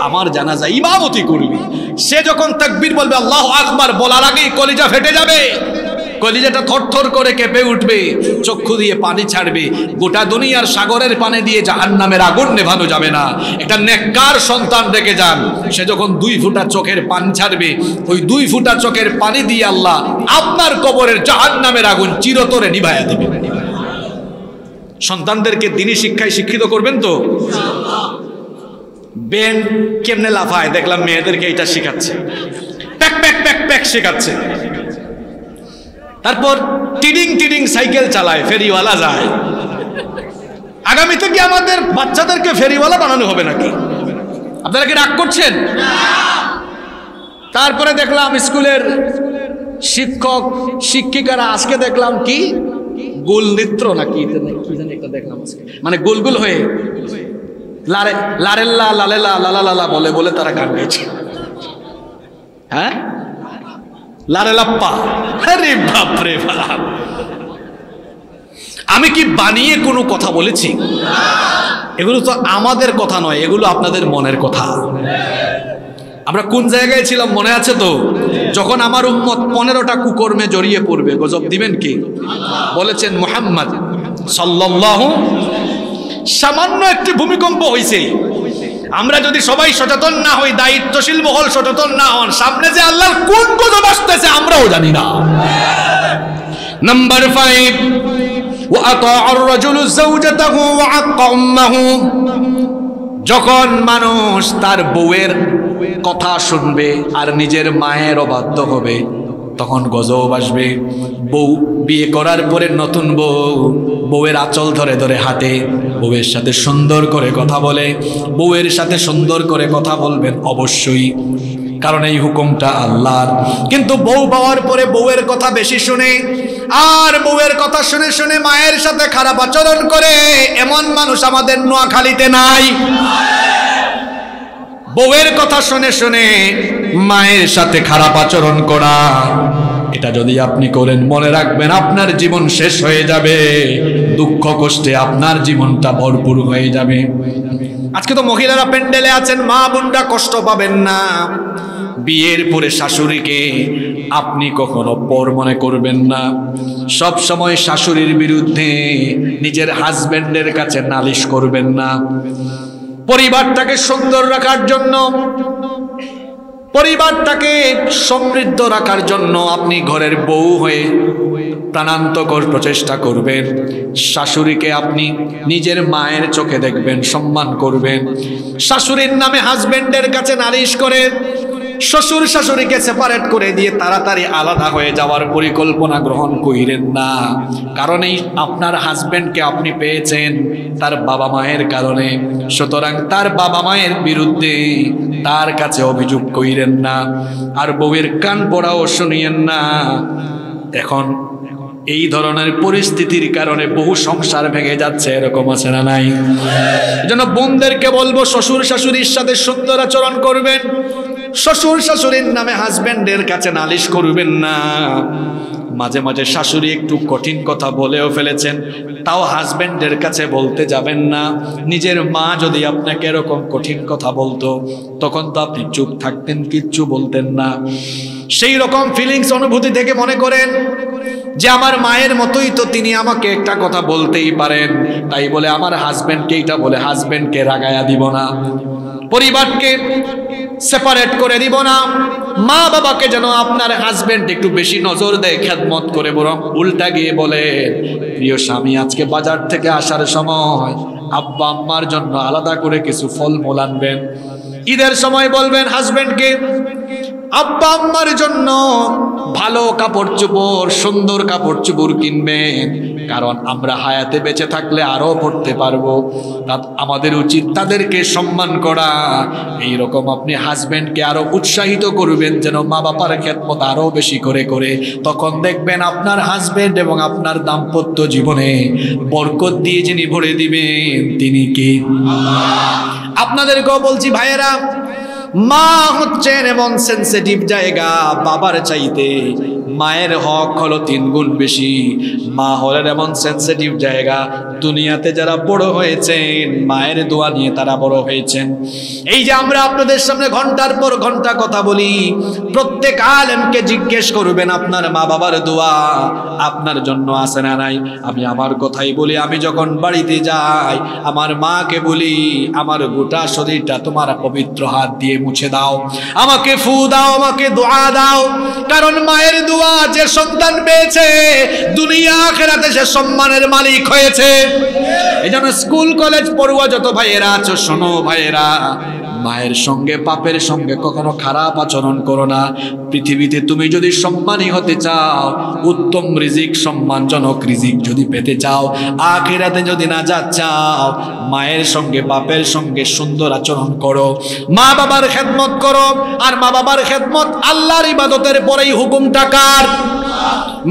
আমার জানাজা ইমামতি করবি। সে যখন তাকবীর বলবে, আল্লাহ আকবার বলার আগেই কলিজা ফেটে যাবে। কলিজাটা থরথর করে কেঁপে উঠবে, চক্ষু দিয়ে পানি ছাড়বে, গোটা দুনিয়ার সাগরের পানি দিয়ে জাহান নামের আগুন নেভানো যাবে না। একটা নেককার সন্তান রেখে যান। সে যখন দুই ফুটা চোখের পানি ছাড়বে, ওই দুই ফুটা চোখের পানি দিয়ে আল্লাহ আপনার কবরের জাহান নামের আগুন চিরতরে নিভাইয়া দেবে। সন্তানদেরকে দিনী শিক্ষায় শিক্ষিত করবেন তো? বেন কেমনে লাফায়? দেখলাম মেয়েদেরকে এটা শেখাচ্ছে। প্যাক প্যাক প্যাক প্যাক শেখাচ্ছে। তারপর টিডিং টিডিং সাইকেল চালায়, ফেরিওয়ালা যায়। আগামীতে কি আমাদের বাচ্চাদেরকে ফেরিওয়ালা বানানো হবে নাকি? আপনারা কি রাগ করছেন? তারপরে দেখলাম স্কুলের শিক্ষক, শিক্ষিকারা আজকে দেখলাম কি? গোল নৃত্য নাকি? দেখলাম মানে গোল গোল হয়ে লারে লারেল্লা, লালেলা লালা লালা বলে বলে তারা গান গেছে হ্যাঁ? লারে লাপ্পা। আরে বাপ রে বাপ। আমি কি বানিয়ে কোনো কথা বলেছি? এগুলো তো আমাদের কথা নয়, এগুলো আপনাদের মনের কথা। আমরা কোন জায়গায় ছিলাম মনে আছে তো? যখন আমার উম্মত পনেরোটা কুকর্মে জড়িয়ে পড়বে, গজব দিবেন কি? বলেছেন মোহাম্মদ সাল্লাল্লাহু সামান্য একটি ভূমিকম্প হয়েছে আমরা যদি সবাই সচেতন না হই, দায়িত্বশীল মহল সচেতন না হন, সামনে যে আল্লাহর কোন কোন আসতেছে আমরাও জানি না। নাম্বার ফাইভ যখন মানুষ তার বউয়ের কথা শুনবে আর নিজের মায়ের অবাধ্য হবে তখন গজব আসবে। বউ বিয়ে করার পরে নতুন বউ। বউয়ের আঁচল ধরে ধরে হাতে। বউয়ের সাথে সুন্দর করে কথা বলে। বউয়ের সাথে সুন্দর করে কথা বলবেন অবশ্যই। কারণ এই হুকুমটা আল্লাহর। কিন্তু বউ পাওয়ার পরে বউয়ের কথা বেশি শুনে, আর বউয়ের কথা শুনে শুনে মায়ের সাথে খারাপ আচরণ করে, এমন মানুষ আমাদের নোয়াখালীতে নাই। বউয়ের কথা শুনে শুনে মায়ের সাথে খারাপ আচরণ করা। এটা যদি আপনি করেন, মনে রাখবেন আপনার জীবন শেষ হয়ে যাবে। দুঃখ কষ্টে আপনার জীবনটা ভরপুর হয়ে যাবে। আজকে তো মহিলারা প্যান্ডেলে আছেন, মা বোনরা কষ্ট পাবেন না। বিয়ের পরে শাশুড়িকে আপনি কখনো পর মনে করবেন না। সব সময় শাশুড়ির বিরুদ্ধে নিজের হাজবেন্ডের কাছে নালিশ করবেন না। পরিবারটাকে সুন্দর রাখার জন্য পরিবারটাকে সমৃদ্ধ রাখার জন্য আপনি ঘরের বউ হয়ে প্রাণান্তকর প্রচেষ্টা করবেন। শাশুড়িকে আপনি নিজের মায়ের চোখে দেখবেন, সম্মান করবেন। শাশুড়ির নামে হাজবেন্ডের কাছে নালিশ করে শ্বশুর শাশুড়িকে সেপারেট করে দিয়ে তাড়াতাড়ি আলাদা হয়ে যাওয়ার পরিকল্পনা গ্রহণ করিলেন না। কারণ এই আপনার হাজবেন্ডকে আপনি পেয়েছেন তার বাবা মায়ের কারণে। সুতরাং তার বাবা মায়ের বিরুদ্ধে তার কাছে অভিযোগ করিলেন না, আর বউয়ের কান পড়াও শুনিয়েন না। এখন এই ধরনের পরিস্থিতির কারণে বহু সংসার ভেঙে যাচ্ছে, এরকম আছে না নাই? যেন বোনদেরকে বলব, শ্বশুর শাশুড়ির সাথে সুন্দর আচরণ করবেন। শ্বশুর শাশুড়ির নামে হাজবেন্ডের কাছে নালিশ করবেন না। মাঝে মাঝে শাশুড়ি একটু কঠিন কথা বলেও ফেলেছেন। তাও হাজবেন্ডের কাছে বলতে যাবেন না। নিজের মা যদি আপনাকে এরকম কঠিন কথা বলতো, তখন তো আপনি চুপ থাকতেন, কিচ্ছু বলতেন না। সেই রকম ফিলিংস অনুভূতি থেকে মনে করেন যে আমার মায়ের মতোই তো তিনি আমাকে একটা কথা বলতেই পারেন। তাই বলে আমার হাজবেন্ডকে এটা বলে হাজবেন্ডকে রাগায়া দিব না। পরিবারকে সেপারেট করে দিব না। মা বাবাকে যেন আপনার হাজবেন্ড একটু বেশি নজর দেয়, খেদমত করে বরং উল্টা গিয়ে বলে, প্রিয় স্বামী, আজকে বাজার থেকে আসার সময় আব্বা আম্মার জন্য আলাদা করে কিছু ফল মোল আনবেন। ঈদের সময় বলবেন হাজবেন্ডকে আব্বা আম্মার জন্য ভালো কাপড় চোপড়, সুন্দর কাপড় চোপড় কিনবেন কারণ আমরা হায়াতে বেঁচে থাকলে আরও পড়তে পারব। আমাদের উচিত তাদেরকে সম্মান করা। এই রকম আপনি হাজবেন্ডকে আরও উৎসাহিত করবেন যেন মা বাবার খেদমত আরও বেশি করে করে। তখন দেখবেন আপনার হাজবেন্ড এবং আপনার দাম্পত্য জীবনে বরকত দিয়ে যিনি ভরে দিবেন, তিনি কি? আপনাদেরকেও বলছি, ভাইয়েরা মা হচ্ছেন এমন সেন্সিটিভ জায়গা বাবার চাইতে। মায়ের হক হলো তিন গুণ বেশি। মা হলেন এমন সেন্সিটিভ জায়গা দুনিয়াতে যারা বড় হয়েছেন, মায়ের দোয়া নিয়ে তারা বড় হয়েছেন। এই যে আমরা আপনাদের সামনে ঘণ্টার পর ঘণ্টা কথা বলি, প্রত্যেক আলেমকে জিজ্ঞেস করবেন, আপনার মা বাবার দোয়া আপনার জন্য আসে না নাই? আমি আমার কথাই বলি, আমি যখন বাড়িতে যাই, আমার মাকে বলি, আমার গোটা শরীরটা তোমার পবিত্র হাত দিয়ে মুছে দাও। আমাকে ফু দাও, আমাকে দোয়া দাও। কারণ মায়ের দোয়া যে সন্তান পেয়েছে, দুনিয়া খেরাতে সে সম্মানের মালিক হয়েছে। এই জন্য স্কুল, কলেজ পড়ুয়া, যত ভাইয়েরা আছো, শোনো ভাইয়েরা। মায়ের সঙ্গে, বাপের সঙ্গে কখনো খারাপ আচরণ করো না। পৃথিবীতে তুমি যদি সম্মানী হতে চাও, উত্তম রিজিক, সম্মানজনক রিজিক যদি পেতে চাও, আখেরাতে যদি না যা চাও, মায়ের সঙ্গে, বাপের সঙ্গে সুন্দর আচরণ করো। মা বাবার খেদমত করো, আর মা বাবার খেদমত আল্লাহর ইবাদতের পরেই হুকুম টাকার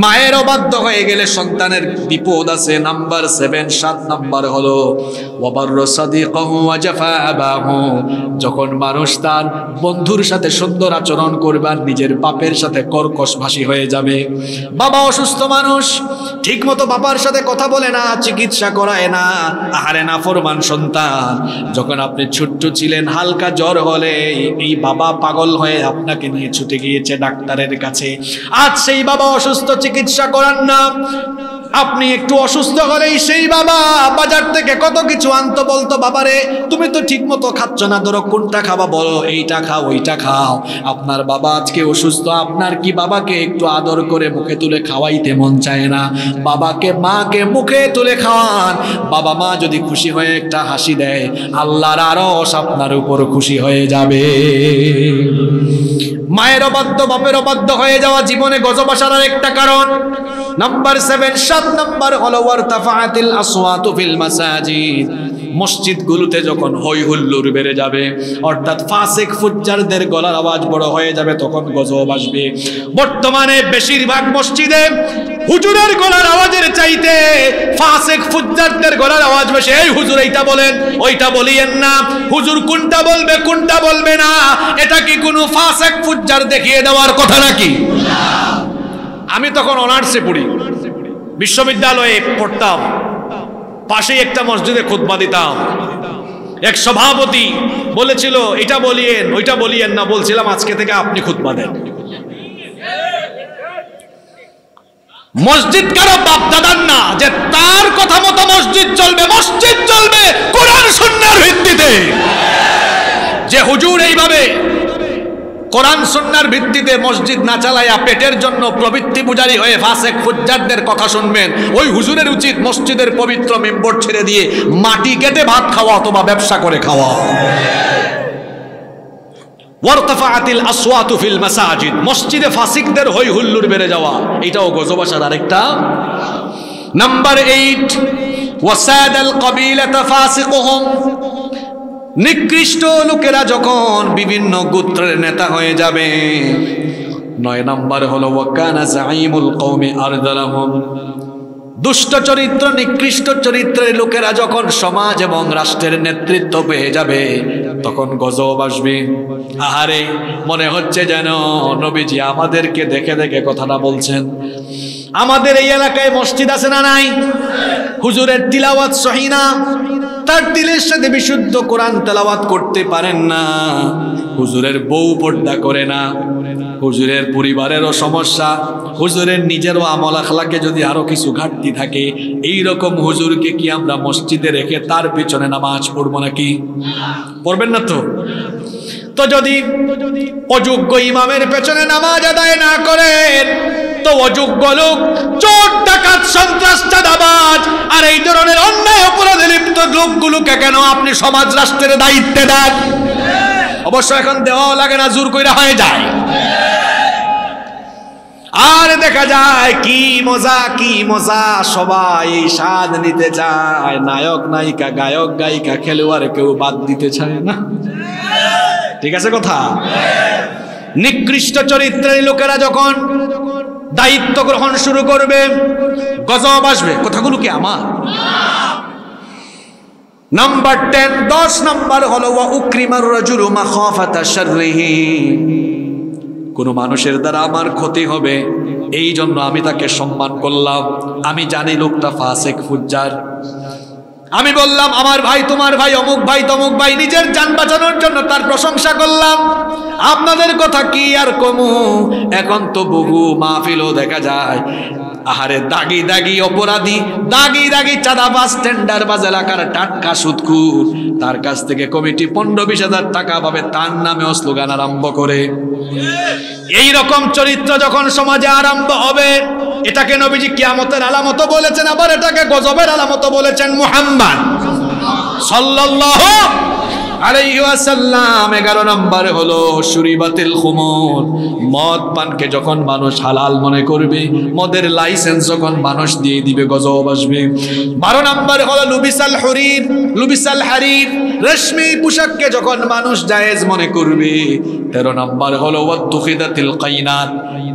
মায়ের অবাধ্য হয়ে গেলে সন্তানের বিপদ আছে। নাম্বার সেভেন সাত নাম্বার হলো যখন মানুষ তার বন্ধুর সাথে সুন্দর আচরণ করবার নিজের বাপের সাথে কর্কশ ভাষী হয়ে যাবে। বাবা অসুস্থ মানুষ ঠিক মতো বাবার সাথে কথা বলে না, চিকিৎসা করায় না, আহারে না ফরমান সন্তান। যখন আপনি ছোট্ট ছিলেন, হালকা জ্বর হলে এই বাবা পাগল হয়ে আপনাকে নিয়ে ছুটে গিয়েছে ডাক্তারের কাছে। আজ সেই বাবা অসুস্থ চিকিৎসা করান না। আপনি একটু অসুস্থ হলেই সেই বাবা বাজার থেকে কত কিছু আনতো বলতো, বাবারে, তুমি তো ঠিক মতো খাচ্ছ না, ধরো কোনটা খাবা বলো, এইটা খাও, ওইটা খাও। আপনার বাবা আজকে অসুস্থ, আপনার কি বাবাকে একটু আদর করে মুখে তুলে খাওয়াইতে মন চায় না? বাবাকে, মাকে মুখে তুলে খাওয়ান। বাবা মা যদি খুশি হয়ে একটা হাসি দেয়, আল্লাহর আরও আপনার উপর খুশি হয়ে যাবে। মায়ের অবাধ্য, বাপের অবাধ্য হয়ে যাওয়া জীবনে গজব আসার একটা কারণ। নাম্বার সেভেন সাত নাম্বার হলো ওয়ারতাফাতিল আসওয়াতু ফিল মাসাজিদ। মসজিদগুলোতে যখন হই হুল্লুর বেড়ে যাবে, অর্থাৎ ফাসেক ফুজ্জারদের গলার আওয়াজ বড় হয়ে যাবে, তখন গজব আসবে। বর্তমানে বেশিরভাগ মসজিদে হুজুরের গলার আওয়াজের চাইতে ফাসেক ফুজ্জারদের গলার আওয়াজ বেশি। এই হুজুর এইটা বলেন, ওইটা বলিয়েন না। হুজুর কোনটা বলবে কোনটা বলবে না? এটা কি কোনো ফাসেক ফুজ্জার দেখিয়ে দেওয়ার কথা নাকি? আমি তখন অনার্সে পড়ি। বিশ্ববিদ্যালয়ে পড়তাম। পাশেই একটা মসজিদে খুতবা দিতাম। এক সভাপতি বলেছিল এটা বলিয়েন ওইটা বলিয়েন না। বলছিলাম আজকে থেকে আপনি খুতবা দেন। মসজিদ কারও বাপ দাদার না যে তার কথা মতো মসজিদ চলবে মসজিদ চলবে কোরআন সুন্নার ভিত্তিতে। যে হুজুর এইভাবে কোরআন সুন্নার ভিত্তিতে মসজিদ না চালাইয়া পেটের জন্য প্রবৃত্তি পূজারি হয়ে ফাসেক ফুজ্জারদের কথা শুনবেন, ওই হুজুরের উচিত মসজিদের পবিত্র মেম্বর ছেড়ে দিয়ে মাটি কেটে ভাত খাওয়া অথবা ব্যবসা করে খাওয়া। মাসাজিদ ফাসিকদের হুল্লুর বেড়ে যাওয়া, এটাও আরেকটা। নাম্বার 8 ওয়াসাদাল কাবিলাতা ফাসিকুহুম নিকৃষ্ট লোকেরা যখন বিভিন্ন গোত্রের নেতা হয়ে যাবে, নয় নাম্বার হলো দুষ্ট চরিত্র, নিকৃষ্ট চরিত্রের লোকেরা যখন সমাজ এবং রাষ্ট্রের নেতৃত্ব পেয়ে যাবে, তখন গজব আসবে। আহারে, মনে হচ্ছে যেন নবীজি আমাদেরকে দেখে দেখে কথাটা বলছেন। আমাদের এই এলাকায় মসজিদ আছে না নাই? হুজুরের তিলাওয়াত সহিনা তার দিলের সাথে বিশুদ্ধ কোরআন তেলাওয়াত করতে পারেন না। হুজুরের বউ পর্দা করে না। হুজুরের পরিবারেরও সমস্যা। হুজুরের নিজেরও আমল আখলাকে যদি আরও কিছু ঘাটতি থাকে এই রকম হুজুরকে কি আমরা মসজিদে রেখে তার পিছনে নামাজ পড়ব নাকি? পড়বেন না তো? তো যদি অযোগ্য ইমামের পেছনে নামাজ আদায় না করেন তো অযোগ্য লোক? চোর, ডাকাত, সন্ত্রাস, চাঁদাবাজ। আর এই ধরনের অন্যায় অপরাধে লিপ্ত লোকগুলোকে কেন আপনি সমাজ রাষ্ট্রের দায়িত্বে দেন? অবশ্য এখন দেওয়াও লাগে না, জোর কইরা হয়ে যায়। আর দেখা যায় কি মজা কি মজা, সবাই স্বাদ নিতে চায়। নায়ক, নায়িকা, গায়ক, গায়িকা, খেলোয়াড় কেউ বাদ দিতে চায় না। ঠিক আছে কথা? নিকৃষ্ট চরিত্রের লোকেরা যখন দায়িত্ব গ্রহণ শুরু করবে। গজব আসবে। কথাগুলো কি আমার? নাম্বার টেন দশ নাম্বার হলো উক্রিমার শাররিহি। কোনো মানুষের দ্বারা আমার ক্ষতি হবে। এই জন্য আমি তাকে সম্মান করলাম। আমি জানি লোকটা ফাসেক, ফুজ্জার। আমি বললাম, আমার ভাই, তোমার ভাই, অমুক ভাই, তমুক ভাই, নিজের যান বাঁচানোর জন্য তার প্রশংসা করলাম। আপনাদের কথা কি আর কমু? এখন তো বহু মাহফিলও দেখা যায়। আহারে দাগি দাগি অপরাধী, দাগি দাগি চাঁদাবাজ টেন্ডারবাজ এলাকার টাটকা সুদকুর তার কাছ থেকে কমিটি পনেরো বিশ হাজার টাকা পাবে, তার নামেও স্লোগান আরম্ভ করে। এই রকম চরিত্র যখন সমাজে আরম্ভ হবে, এটাকে নবীজি কিয়ামতের আলামত বলেছেন, আবার এটাকে গজবের আলামত বলেছেন মুহাম্মদ। সাল্লাল্লাহু আলাইহি ওয়াসাল্লাম 11 নম্বরে হলো, সুরিবাতিল খুমর। মদ পানকে যখন মানুষ হালাল মনে করবে, মদের লাইসেন্স যখন মানুষ দিয়ে দিবে, গজব আসবে। 12 নম্বরে হলো, লুবিসাল হরির, লুবিসাল হারির, রেশমি পোশাককে যখন মানুষ জায়েজ মনে করবে। 13 নম্বর হলো, ওয়াত্তুখিদাতিল কাইনাত,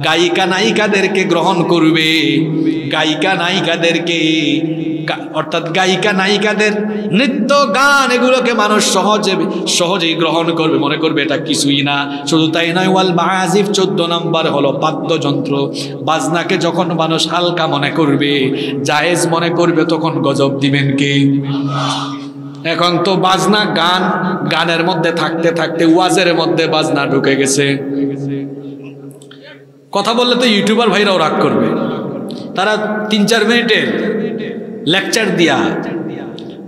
গায়িকা নায়িকাদেরকে গ্রহণ করবে। গায়িকা নায়িকাদেরকে অর্থাৎ গায়িকা নায়িকাদের নৃত্য গান এগুলোকে মানুষ সহজে, সহজেই গ্রহণ করবে। মনে করবে এটা কিছুই না। শুধু তাই নয়, ওয়াল বাজিফ চোদ্দ নম্বর হলো বাদ্যযন্ত্র বাজনাকে যখন মানুষ হালকা মনে করবে, জায়েজ মনে করবে, তখন গজব দিবেন কে? এখন তো বাজনা গান, গানের মধ্যে থাকতে থাকতে ওয়াজের মধ্যে বাজনা ঢুকে গেছে। কথা বললে তো ইউটিউবার ভাইরাও রাগ করবে। তারা তিন চার মিনিটের লেকচার দিয়া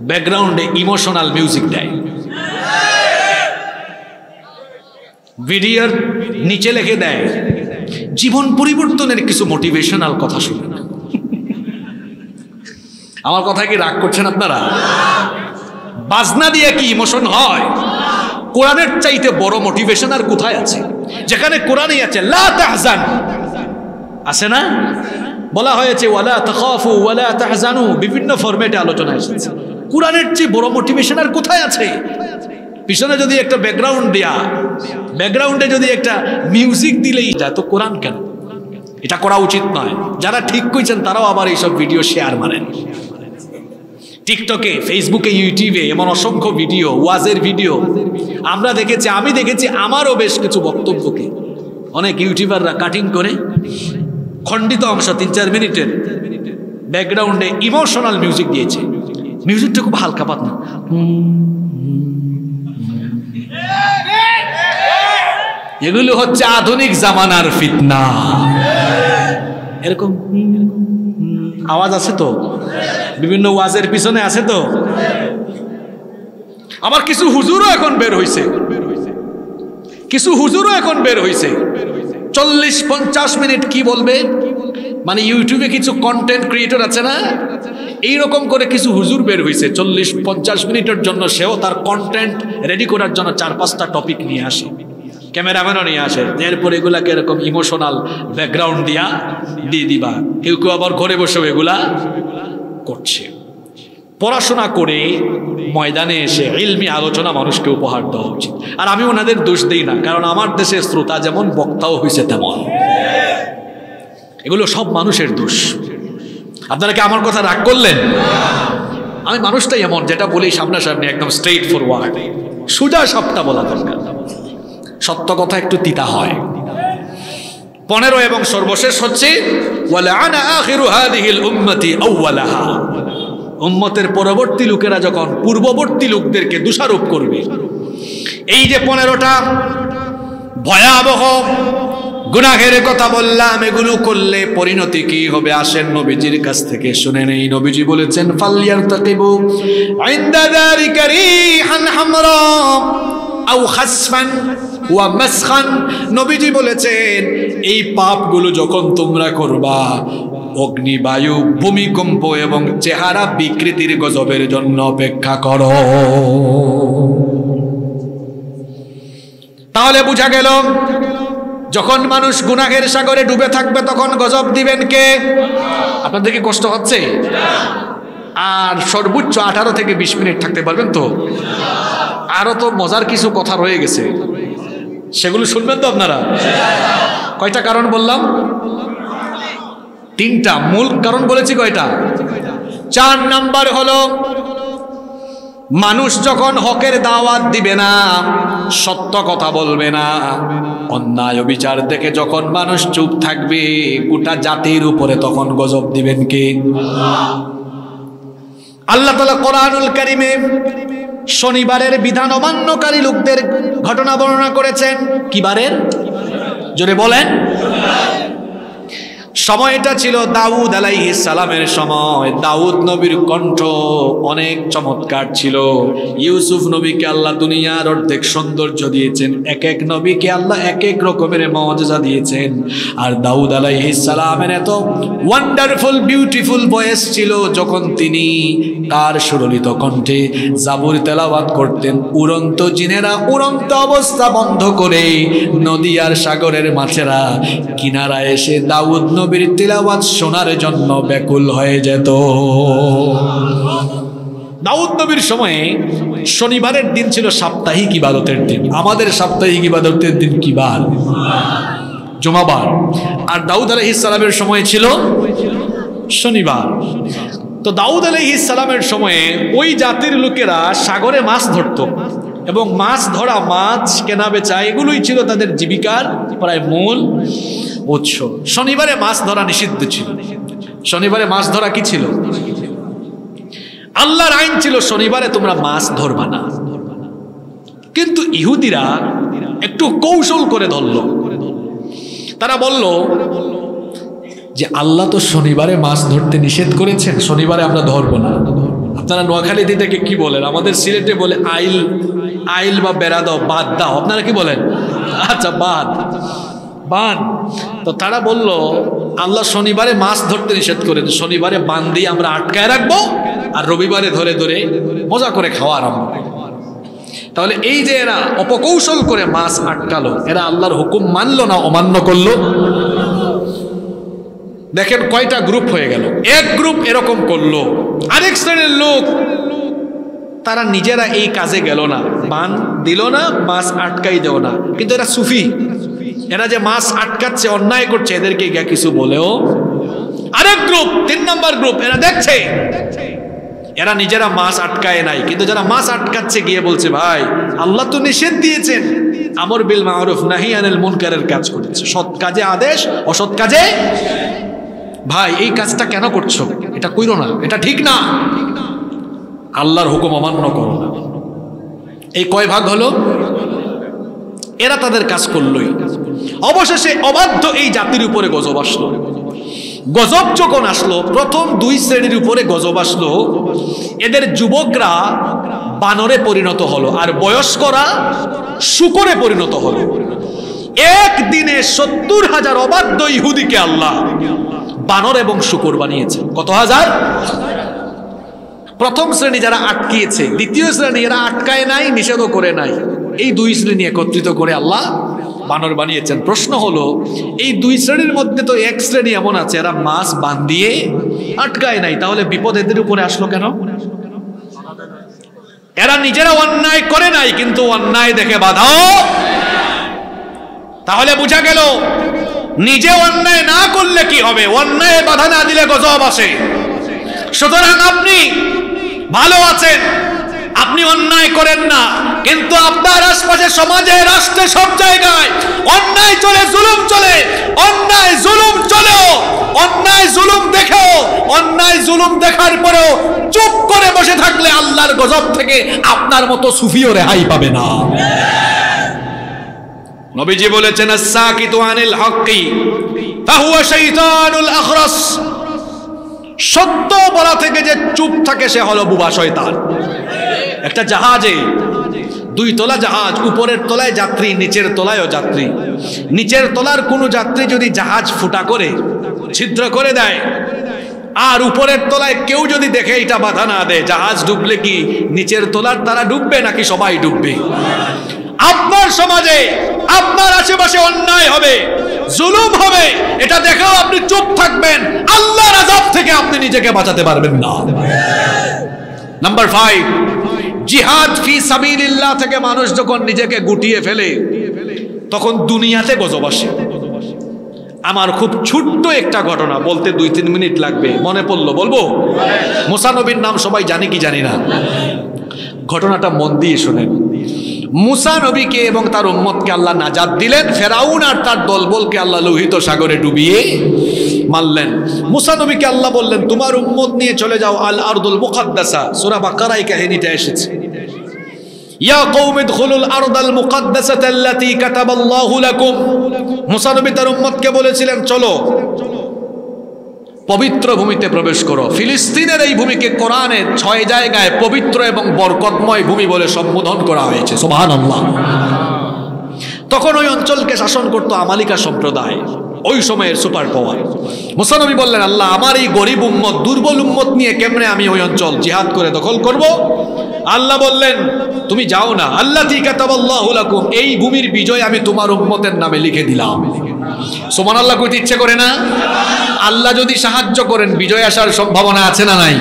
ব্যাকগ্রাউন্ডে ইমোশনাল মিউজিক দেয়। ভিডিওর নিচে লেখে দেয়, জীবন পরিবর্তনের কিছু মোটিভেশনাল কথা শুনুন। আমার কথা কি রাগ করছেন আপনারা? বাজনা দিয়ে কি ইমোশন হয়? কোরআনের চাইতে বড় মোটিভেশন আর কোথায় আছে? যেখানে কোরআনই আছে, লা আছে না? বলা হয়েছে, ওয়ালা তাখাফু, ওয়ালা তাহজানু। বিভিন্ন ফরম্যাটে আলোচনা এসেছে। কোরআনের চেয়ে বড় মোটিভেশন আর কোথায় আছে? পিছনে যদি একটা ব্যাকগ্রাউন্ড দেয়া ব্যাকগ্রাউন্ডে যদি একটা মিউজিক দিলেই যায়, তো কোরআন কেন? এটা করা উচিত নয়। যারা ঠিক কইছেন, তারাও আবার এইসব ভিডিও শেয়ার মারেন। টিকটকে ফেসবুকে ইউটিউবে এমন অসংখ্য ভিডিও ওয়াজের ভিডিও আমরা দেখেছি, আমি দেখেছি, আমারও বেশ কিছু বক্তব্যকে। অনেক ইউটিউবাররা কাটিং করে। খণ্ডিত অংশ, তিন চার মিনিটের ব্যাকগ্রাউন্ডে ইমোশনাল মিউজিক দিয়েছে। মিউজিকটা খুব হালকা পাতলা। এগুলো হচ্ছে আধুনিক জামানার ফিতনা। এরকম আওয়াজ আছে তো? বিভিন্ন ওয়াজের পিছনে আছে তো? আবার কিছু হুজুরও এখন বের হইছে। কিছু হুজুরও এখন বের হইছে। চল্লিশ পঞ্চাশ মিনিট কি বলবে? মানে ইউটিউবে কিছু কন্টেন্ট ক্রিয়েটর আছে না? এইরকম করে কিছু হুজুর বের হইছে। চল্লিশ পঞ্চাশ মিনিটের জন্য সেও তার কন্টেন্ট রেডি করার জন্য চার পাঁচটা টপিক নিয়ে আসে। ক্যামেরাম্যানও নিয়ে আসে। এরপর এগুলাকে এরকম ইমোশনাল ব্যাকগ্রাউন্ড দিয়া দিয়ে দিবা। কেউ কেউ আবার ঘরে বসেও এগুলা করছে। পড়াশোনা করে ময়দানে এসে ইলমি আলোচনা মানুষকে উপহার দেওয়া উচিত। আর আমি ওনাদের দোষ দিই না, কারণ আমার দেশের শ্রোতা যেমন বক্তাও হয়েছে তেমন। এগুলো সব মানুষের দোষ। আপনারা কি আমার কথা রাগ করলেন? আমি মানুষটাই এমন, যেটা বলি সামনাসামনি একদম স্ট্রেট ফরওয়ার্ড সোজা সবটা বলা দরকার। সত্য কথা একটু তিতা হয়। পনেরো এবং সর্বশেষ হচ্ছে উম্মতের পরবর্তী লোকেরা যখন পূর্ববর্তী লোকদেরকে দোষারোপ করবে, এই যে পনেরোটা ভয়াবহ গুনাহের কথা বললাম, এগুলো করলে পরিণতি কি হবে আসেন নবীজির কাছ থেকে শুনে নেই। নবীজি বলেছেন ফালিয়ার তাকিবু আও খাসফান ওয়া মাসখান। নবীজি বলেছেন, এই পাপগুলো যখন তোমরা করবা অগ্নিবায়ু, ভূমিকম্প এবং চেহারা বিকৃতির গজবের জন্য অপেক্ষা করো। তাহলে বুঝা গেল, যখন মানুষ গুনাহের সাগরে ডুবে থাকবে তখন গজব দিবেন কে? আপনাদের কি কষ্ট হচ্ছে? আর সর্বোচ্চ আঠারো থেকে বিশ মিনিট থাকতে পারবেন তো? আরও তো মজার কিছু কথা রয়ে গেছে। সেগুলো শুনবেন তো আপনারা? কয়টা কারণ বললাম? তিনটা মূল কারণ বলেছি কয়টা? চার নাম্বার হলো, মানুষ যখন হকের দাওয়াত দিবে না, সত্য কথা বলবে না, অন্যায় বিচার দেখে যখন মানুষ চুপ থাকবে, গোটা জাতির উপরে তখন গজব দিবেন কে? আল্লাহ তালা কোরআনুল কারিমে শনিবারের বিধান অমান্যকারী লোকদের ঘটনা বর্ণনা করেছেন। কিবারের জোরে বলেন। সময়টা ছিল দাউদ আলাইহি সালামের সময়। দাউদ নবীর কণ্ঠ অনেক চমৎকার ছিল। ইউসুফ নবীকে আল্লাহ দুনিয়ার অর্ধেক সৌন্দর্য দিয়েছেন। এক এক নবীকে আল্লাহ এক এক রকমের মজা দিয়েছেন। আর দাউদ আলাইহি সালামের এত ওয়ান্ডারফুল বিউটিফুল বয়েস ছিল যখন তিনি তার সুরলিত কণ্ঠে জাবুর তেলাওয়াত করতেন। উড়ন্ত জিনেরা উড়ন্ত অবস্থা বন্ধ করে নদী আর সাগরের মাছেরা কিনারা এসে দাউদ নবীর তিলাওয়াত শোনার জন্য ব্যাকুল হয়ে যেত। দাউদ নবীর সময়ে শনিবারের দিন ছিল সাপ্তাহিক ইবাদতের দিন। আমাদের সাপ্তাহিক ইবাদতের দিন কি বার? জমাবার। আর দাউদ আলহ ইসালামের সময় ছিল শনিবার। তো দাউদ আলহ ইসালামের সময়ে ওই জাতির লোকেরা সাগরে মাছ ধরত এবং মাছ ধরা মাছ, কেনা বেচা, এগুলোই ছিল তাদের জীবিকার প্রায় মূল। উৎস। শনিবারে মাছ ধরা নিষিদ্ধ ছিল। শনিবারে মাছ ধরা কি ছিল? আল্লাহর আইন ছিল, শনিবারে তোমরা মাছ ধরবা না। কিন্তু ইহুদিরা একটু কৌশল করে ধরল। তারা বলল যে, আল্লাহ তো শনিবারে মাছ ধরতে নিষেধ করেছেন, শনিবারে আমরা ধরবো না। আপনারা নোয়াখালীতে থেকে কি বলেন? আমাদের সিলেটে বলে আইল আইল বা বেড়া দাও বাদ দাও। আপনারা কি বলেন? আচ্ছা বাদ। বান তো তারা বলল, আল্লাহ শনিবারে মাছ ধরতে নিষেধ করেন শনিবারে বান দিয়ে আমরা আটকায় রাখব আর রবিবারে ধরে ধরে মজা করে খাওয়া আরম্ভ তাহলে এই যে এরা অপকৌশল করে মাছ আটকালো, এরা আল্লাহর হুকুম মানলো না, অমান্য করল। দেখেন কয়টা গ্রুপ হয়ে গেল। এক গ্রুপ এরকম করল, আরেক শ্রেণির লোক। তারা নিজেরা এই কাজে গেল না। বান দিল না, মাছ আটকাই দেও না। কিন্তু এরা সুফি। এরা যে মাছ আটকাচ্ছে, অন্যায় করছে, এদেরকে গিয়া কিছু বলেও আরেক গ্রুপ তিন নম্বর গ্রুপ এরা দেখছে। এরা নিজেরা মাছ আটকায় নাই, কিন্তু যারা মাছ আটকাচ্ছে গিয়ে বলছে, ভাই, আল্লাহ তো নিষেধ দিয়েছেন। আমর বিল মারুফ নাহি আনিল মুনকারের কাজ করেছে। সৎ কাজে আদেশ, অসৎ কাজে ভাই, এই কাজটা কেন করছ? এটা কইরো না, এটা ঠিক না। আল্লাহর হুকুম অমান্য করো না। এই কয় ভাগ হলো? এরা তাদের কাজ করলই। অবশেষে অবাধ্য এই জাতির উপরে গজব আসলো। গজব যখন আসলো, প্রথম দুই শ্রেণির উপরে গজব আসলো, এদের যুবকরা বানরে পরিণত হলো আর বয়স্করা শুকরে পরিণত হলো। একদিনে সত্তর হাজার অবাধ্য ইহুদিকে আল্লাহ বানর এবং শুকর বানিয়েছে। কত হাজার? প্রথম শ্রেণি যারা আটকিয়েছে, দ্বিতীয় শ্রেণি এরা আটকায় নাই, নিষেধও করে নাই। এই দুই শ্রেণি একত্রিত করে আল্লাহ বানর বানিয়েছেন। প্রশ্ন হলো, এই দুই শ্রেণির মধ্যে তো এক শ্রেণি এমন আছে, এরা মাছ বান্ধিয়ে আটকায় নাই, তাহলে বিপদ এদের উপরে আসলো কেন? এরা নিজেরা অন্যায় করে নাই, কিন্তু অন্যায় দেখে বাধাও তাহলে বুঝা গেল, নিজে অন্যায় না করলে কি হবে? অন্যায় বাধা না দিলে গজব আসে। সুতরাং আপনি ভালো আছেন আপনি অন্যায় করেন না, কিন্তু আপনার আশপাশে সমাজে, রাষ্ট্রে সব জায়গায় অন্যায় চলে, জুলুম চলে, অন্যায় জুলুম চলেও, অন্যায় জুলুম দেখেও, অন্যায় জুলুম দেখার পরেও চুপ করে বসে থাকলে আল্লাহর গজব থেকে আপনার মতো সুফিও রেহাই পাবে না। নবীজি বলেছেন, আস-সাকিতু আনিল হক্কি, ফাহুয়া শাইতানুল আখরাস। সত্য বলা থেকে যে চুপ থাকে, সে হলো বুবা শয়তান। একটা জাহাজে, দুই তলা জাহাজ, উপরের তলায় যাত্রী, নিচের তলায়ও যাত্রী। নিচের তলার কোনো যাত্রী যদি জাহাজ ফুটা করে, ছিদ্র করে দেয়, আর উপরের তলায় কেউ যদি দেখে এটা বাধা না দেয়, জাহাজ ডুবলে কি নিচের তলার তারা ডুববে নাকি সবাই ডুববে? আপনার সমাজে, আপনার আশেপাশে অন্যায় হবে, জুলুম হবে, এটা দেখেও আপনি চুপ থাকবেন, আল্লাহর আজাব থেকে আপনি নিজেকে বাঁচাতে পারবেন না। নাম্বার ফাইভ জিহাদ ফি সাবিলিল্লাহ থেকে মানুষ যখন নিজেকে গুটিয়ে ফেলে, তখন দুনিয়াতে গজব আসে। আমার খুব ছোট্ট একটা ঘটনা, বলতে দুই তিন মিনিট লাগবে, মনে পড়ল, বলব? মোসানবীর নাম সবাই জানি কি জানি না। ঘটনাটা মন দিয়ে শোনেন। মুসা নবীকে এবং তার উম্মতকে আল্লাহ নাজাদ দিলেন, ফেরাউন আর তার দলবলকে আল্লাহ লোহিত সাগরে ডুবিয়ে মারলেন মুসা নবীকে আল্লাহ বললেন, তোমার উম্মত নিয়ে চলে যাও আল আরদুল মুকাদ্দাসা। সূরা বাকারায় কাহিনীটা এসেছে। ইয়া কওম ইদখুলুল আরদাল মুকাদ্দাসাতা আল্লাতী কাতাবাল্লাহু লাকুম। মুসা নবী তার উম্মতকে বলেছিলেন, চলো, পবিত্র ভূমিতে প্রবেশ করো। ফিলিস্তিনের এই ভূমিকে কোরআনে ছয় জায়গায় পবিত্র এবং বরকতময় ভূমি বলে সম্বোধন করা হয়েছে। সোবাহান তখন ওই অঞ্চলকে শাসন করত আমালিকা সম্প্রদায়। ওই সময়ের সুপার পাওয়ার মুসানবী বললেন, আল্লাহ, আমার এই গরিব উম্মত, দুর্বল উম্মত নিয়ে কেমনে আমি ওই অঞ্চল জিহাদ করে দখল করব? আল্লাহ বললেন, তুমি যাও না। আল্লাহ তিকাতাবাল্লাহুলাকুম এই ভূমির বিজয় আমি তোমার উম্মতের নামে লিখে দিলাম। সোমান আল্লাহ কইতে ইচ্ছে করে না? আল্লাহ যদি সাহায্য করেন, বিজয় আসার সম্ভাবনা আছে না নাই?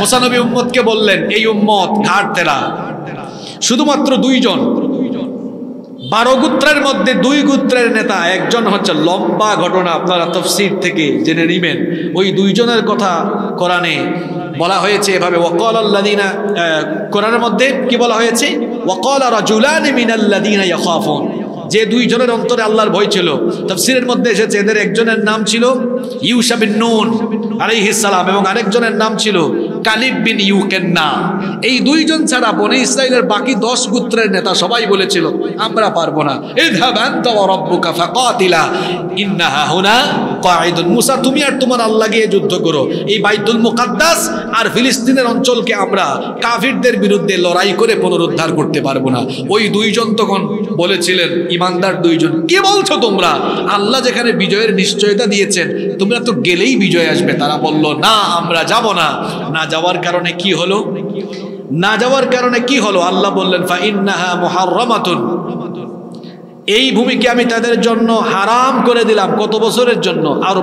মোসানবী উম্মতকে বললেন, এই উম্মত ঘাট তেরা শুধুমাত্র দুইজন বারো গুত্রের মধ্যে দুই গুত্রের নেতা, একজন হচ্ছে লম্বা ঘটনা আপনারা তফসির থেকে জেনে নিবেন। ওই দুইজনের কথা কোরআনে বলা হয়েছে এভাবে, ওয়াকাল আল্লাদিনা কোরআনের মধ্যে কি বলা হয়েছে? ওকল ওয়াকাল রাজুলানি মিনাল্লাদিনা ইয়াখাফুন যে দুইজনের অন্তরে আল্লাহর ভয় ছিল। তফসিরের মধ্যে এসেছে, এদের একজনের নাম ছিল ইউসা বিন নুন আলাইহিস সালাম এবং আরেকজনের নাম ছিল কালিব বিন ইউকেন্না। এই দুইজন ছাড়া বনে ইসরায়েলের বাকি দশ গুত্রের নেতা সবাই বলেছিল, আমরা পারব না। কাঈদুন। মুসা, তুমি আর তোমার আল্লাহ যুদ্ধ করো। এই বাইতুল মুকাদ্দাস আর ফিলিস্তিনের অঞ্চলকে আমরা বিরুদ্ধে লড়াই করে পুনরুদ্ধার করতে পারব না। ওই দুইজন তখন বলেছিলেন, ইমানদার দুইজন, কি বলছো তোমরা? আল্লাহ যেখানে বিজয়ের নিশ্চয়তা দিয়েছেন, তোমরা তো গেলেই বিজয় আসবে। তারা বলল, না, আমরা যাব না। না যাওয়ার কারণে কি হলো? না যাওয়ার কারণে কি হলো? আল্লাহ বললেন ফা ইন্নাহা মুহাররামাতুন। এই ভূমিকে আমি তাদের জন্য হারাম করে দিলাম কত বছরের জন্য? আর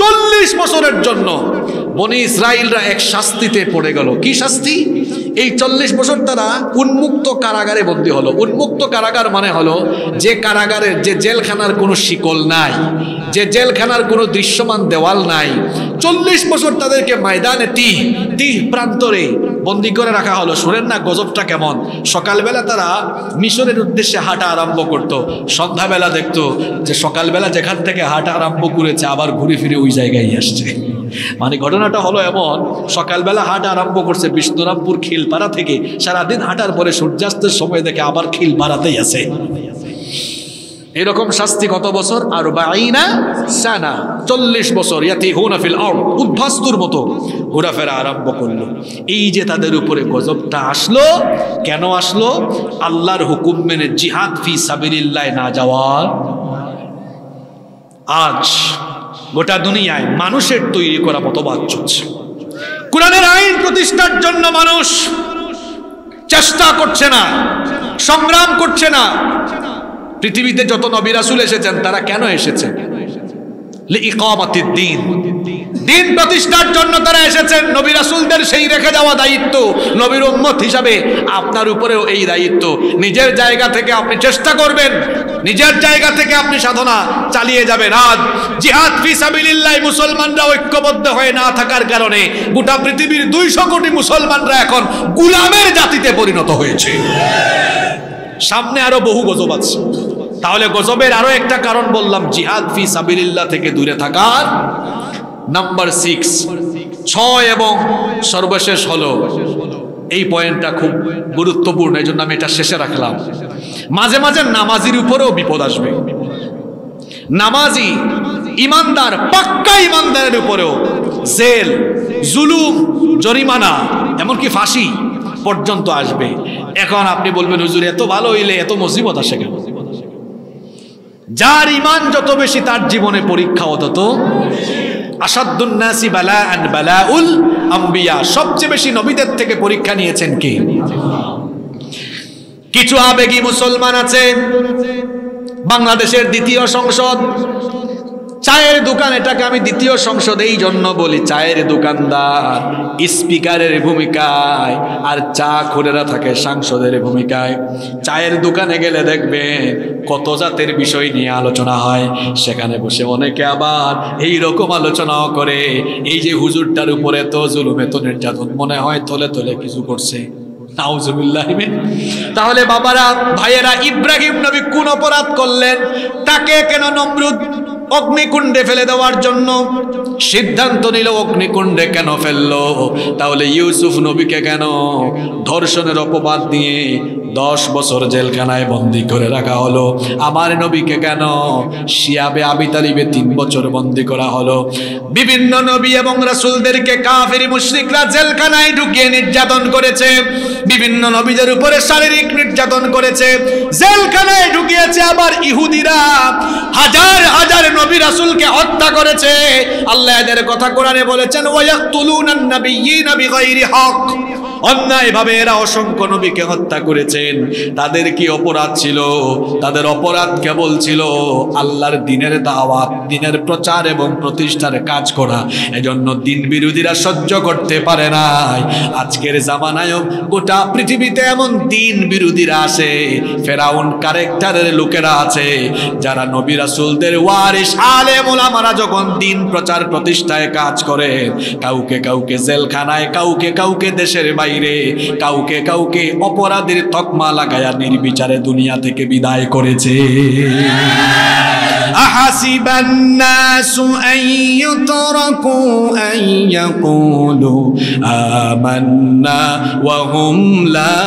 চল্লিশ বছরের জন্য বনি ইসরায়েলরা এক শাস্তিতে পড়ে গেল। কি শাস্তি? এই চল্লিশ বছর তারা উন্মুক্ত কারাগারে বন্দী হলো। উন্মুক্ত কারাগার মানে হলো যে কারাগারের যে জেলখানার কোনো শিকল নাই, যে জেলখানার কোনো দৃশ্যমান দেওয়াল নাই। চল্লিশ বছর তাদেরকে ময়দানে তিহ তিহ প্রান্তরে বন্দি করে রাখা হলো। শোনেন না গজবটা কেমন। সকালবেলা তারা মিশরের উদ্দেশ্যে হাঁটা আরম্ভ করত। সন্ধ্যাবেলা দেখতো যে সকালবেলা যেখান থেকে হাঁটা আরম্ভ করেছে, আবার ঘুরে ফিরে ওই জায়গায় আসছে। মানে ঘটনাটা হলো এমন, সকালবেলা হাঁটা আরম্ভ করছে বিষ্ণুরামপুর খিলপাড়া থেকে। সারাদিন হাঁটার পরে সূর্যাস্তের সময় দেখে আবার খিলপাড়াতেই আছে। এরকম শাস্তি কত বছর? আর বাইনা সানা, চল্লিশ বছর ইয়াতি হুনাফিল আউট উদ্ভাস্তুর মতো ঘোরাফেরা আরম্ভ করল। এই যে তাদের উপরে গজবটা আসলো, কেন আসলো? আল্লাহর হুকুম মেনে জিহাদ ফি সাবিরিল্লাহ না যাওয়ার আজ গোটা দুনিয়ায় মানুষের তৈরি করা মতবাদ চলছে। কোরআনের আইন প্রতিষ্ঠার জন্য মানুষ চেষ্টা করছে না, সংগ্রাম করছে না। পৃথিবীতে যত নবিরাসুল এসেছেন, তারা কেন এসেছেন? দিন। দিন প্রতিষ্ঠার জন্য তারা এসেছেন। নবী রাসুলদের সেই রেখে যাওয়া দায়িত্ব নবীর উম্মত হিসাবে আপনার উপরেও এই দায়িত্ব। নিজের জায়গা থেকে আপনি চেষ্টা করবেন, নিজের জায়গা থেকে আপনি সাধনা চালিয়ে যাবেন। আজ জিহাদ ফি সাবিলিল্লাহ মুসলমানরা ঐক্যবদ্ধ হয়ে না থাকার কারণে গোটা পৃথিবীর দুইশো কোটি মুসলমানরা এখন গুলামের জাতিতে পরিণত হয়েছে। সামনে আরও বহু গজব আছে। তাহলে গজবের আরও একটা কারণ বললাম, জিহাদ ফি সাবিলিল্লাহ থেকে দূরে থাকার নাম্বার সিক্স ছয় এবং সর্বশেষ হলো। এই পয়েন্টটা খুব গুরুত্বপূর্ণ, এই জন্য আমি এটা শেষে রাখলাম। মাঝে মাঝে নামাজির উপরেও বিপদ আসবে। নামাজি ইমানদার, পাক্কা ইমানদারের উপরেও জেল, জুলুম, জরিমানা, এমনকি ফাঁসি পর্যন্ত আসবে। এখন আপনি বলবেন, হুজুর, এত ভালো হইলে এত মুসিবত আসে কেন? যার ইমান যত বেশি, তার জীবনে পরীক্ষা তত আসাদুন্নাসি বালা আন বালাউল আম্বিয়া। সবচেয়ে বেশি নবীদের থেকে পরীক্ষা নিয়েছেন কে? কিছু আবেগী মুসলমান আছে বাংলাদেশের দ্বিতীয় সংসদ। চায়ের দোকান, এটাকে আমি দ্বিতীয় সংসদ এই জন্য বলি চায়ের দোকানদার, স্পিকারের ভূমিকায়, আর চা খোরেরা থাকে সাংসদের ভূমিকায়। চায়ের দোকানে গেলে দেখবে কত জাতের বিষয় নিয়ে আলোচনা হয়, সেখানে বসে অনেকে আবার এই রকম আলোচনাও করে, এই যে হুজুরটার উপরে তো জুলুম এত নির্যাতন, মনে হয় তলে তলে কিছু করছে। তাহলে বাবারা, ভাইয়েরা, ইব্রাহিম নবী কোন অপরাধ করলেন? তাকে কেন নমরুদ অগ্নিকুণ্ডে ফেলে দেওয়ার জন্য সিদ্ধান্ত নিল, অগ্নিকুণ্ডে কেন ফেলল? তাহলে ইউসুফ নবীকে কেন ধর্ষণের অপবাদ দিয়ে দশ বছর জেলখানায় বন্দি করে রাখা হলো। আমার নবীকে কেন? শিয়াবে আবি তালিবে তিন বছর বন্দি করা হলো। বিভিন্ন নবী এবং রাসুলদেরকে কাফেরি মুশরিকরা জেলখানায় ঢুকিয়ে নির্যাতন করেছে। বিভিন্ন নবীদের উপরে শারীরিক নির্যাতন করেছে। জেলখানায় ঢুকিয়েছে আবার ইহুদিরা। হাজার হাজার নবী রাসূলকে হত্যা করেছে। আল্লাহ এদের কথা কোরআনে বলেছেন, ওয়ায়াকতুলুনান নাবিয়্যিনা বিগাইরি হক। অন্যায়ভাবে এরা অসংখ্য নবীকে হত্যা করেছেন তাদের কি অপরাধ ছিল? তাদের অপরাধ কেবল ছিল আল্লাহর দিনের দাওয়াত, দিনের প্রচার এবং প্রতিষ্ঠার কাজ করা। এজন্য দিন বিরোধীরা সহ্য করতে পারে নাই। আজকের জামানায়ও গোটা পৃথিবীতে এমন দিন বিরোধীরা আছে। ফেরাউন কারেক্টারের লোকেরা আছে, যারা নবী রাসূলদের ওয়ারিস আলেম ওলামারা যখন দিন প্রচার প্রতিষ্ঠায় কাজ করে, কাউকে কাউকে জেলখানায়, কাউকে কাউকে দেশের বাইরে, কাউকে কাউকে অপরাধের তকমা লাগায়া নির্বিচারে দুনিয়া থেকে বিদায় করেছে أحسب الناس أن يتركوا أن يقولوا آمنا وهم لا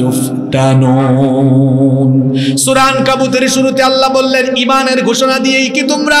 يفتنون সুরান কাবুতের শুরুতে আল্লাহ বললেন ইমানের ঘোষণা দিয়েই কি তোমরা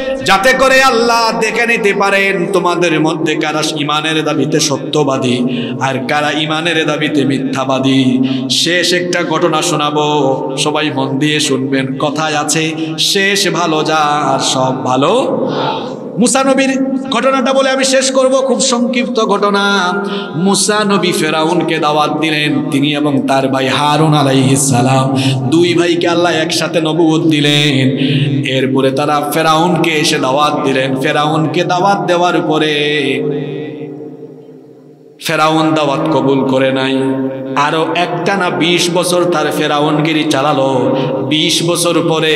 যাতে করে আল্লাহ দেখে নিতে পারেন তোমাদের মধ্যে কারা ইমানের দাবিতে সত্যবাদী আর কারা ইমানের দাবিতে মিথ্যাবাদী। শেষ একটা ঘটনা শোনাবো। সবাই মন দিয়ে শুনবেন। কথায় আছে, শেষ ভালো যা আর সব ভালো। মুসা নবীর ঘটনাটা বলে আমি শেষ করব। খুব সংক্ষিপ্ত ঘটনা। মুসানবী ফেরাউনকে দাওয়াত দিলেন তিনি এবং তার ভাই হারুন সালাম। দুই ভাইকে আল্লাহ একসাথে নবুয়ত দিলেন। এরপরে তারা ফেরাউনকে এসে দাওয়াত দিলেন। ফেরাউনকে দাওয়াত দেওয়ার পরে ফেরাউন দাওয়াত কবুল করে নাই। আরও একটা না বিশ বছর তার ফেরাউনগিরি চালালো। বিশ বছর পরে,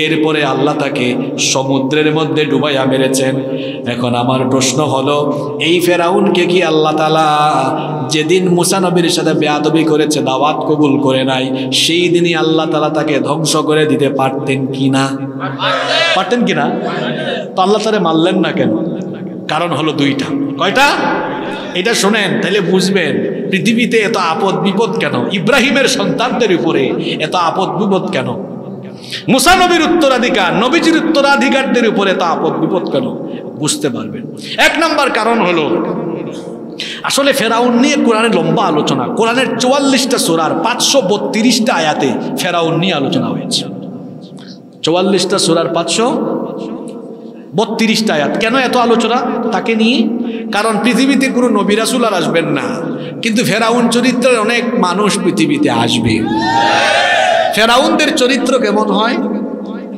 এরপরে আল্লাহ তাকে সমুদ্রের মধ্যে ডুবাইয়া মেরেছেন। এখন আমার প্রশ্ন হলো, এই ফেরাউনকে কি আল্লাহ তালা যেদিন মুসানবীর সাথে বেয়াদবি করেছে, দাওয়াত কবুল করে নাই, সেই দিনই আল্লাহ তালা তাকে ধ্বংস করে দিতে পারতেন কি না পারতেন কি না তো আল্লাহ তারে মারলেন না কেন? কারণ হলো দুইটা। কয়টা? এটা শোনেন তাহলে বুঝবেন, পৃথিবীতে এত আপদ বিপদ কেন? ইব্রাহিমের সন্তানদের উপরে এত আপদ বিপদ কেন? মুসানবীর উত্তরাধিকার, নবীজির উত্তরাধিকারদের উপরে এত আপদ বিপদ কেন? বুঝতে পারবেন। এক নাম্বার কারণ হলো, আসলে ফেরাউন নিয়ে কোরআনের লম্বা আলোচনা, কোরআনের চুয়াল্লিশটা সোরার পাঁচশো বত্রিশটা আয়াতে ফেরাউন নিয়ে আলোচনা হয়েছে। চুয়াল্লিশটা সোরার পাঁচশো বত্রিশটা আয়াত। কেন এত আলোচনা? তাকে নিয়ে। কারণ পৃথিবীতে কোনো নবিরাসুল আর আসবেন না। কিন্তু ফেরাউন চরিত্রের অনেক মানুষ পৃথিবীতে আসবে। ফেরাউনদের চরিত্র কেমন হয়?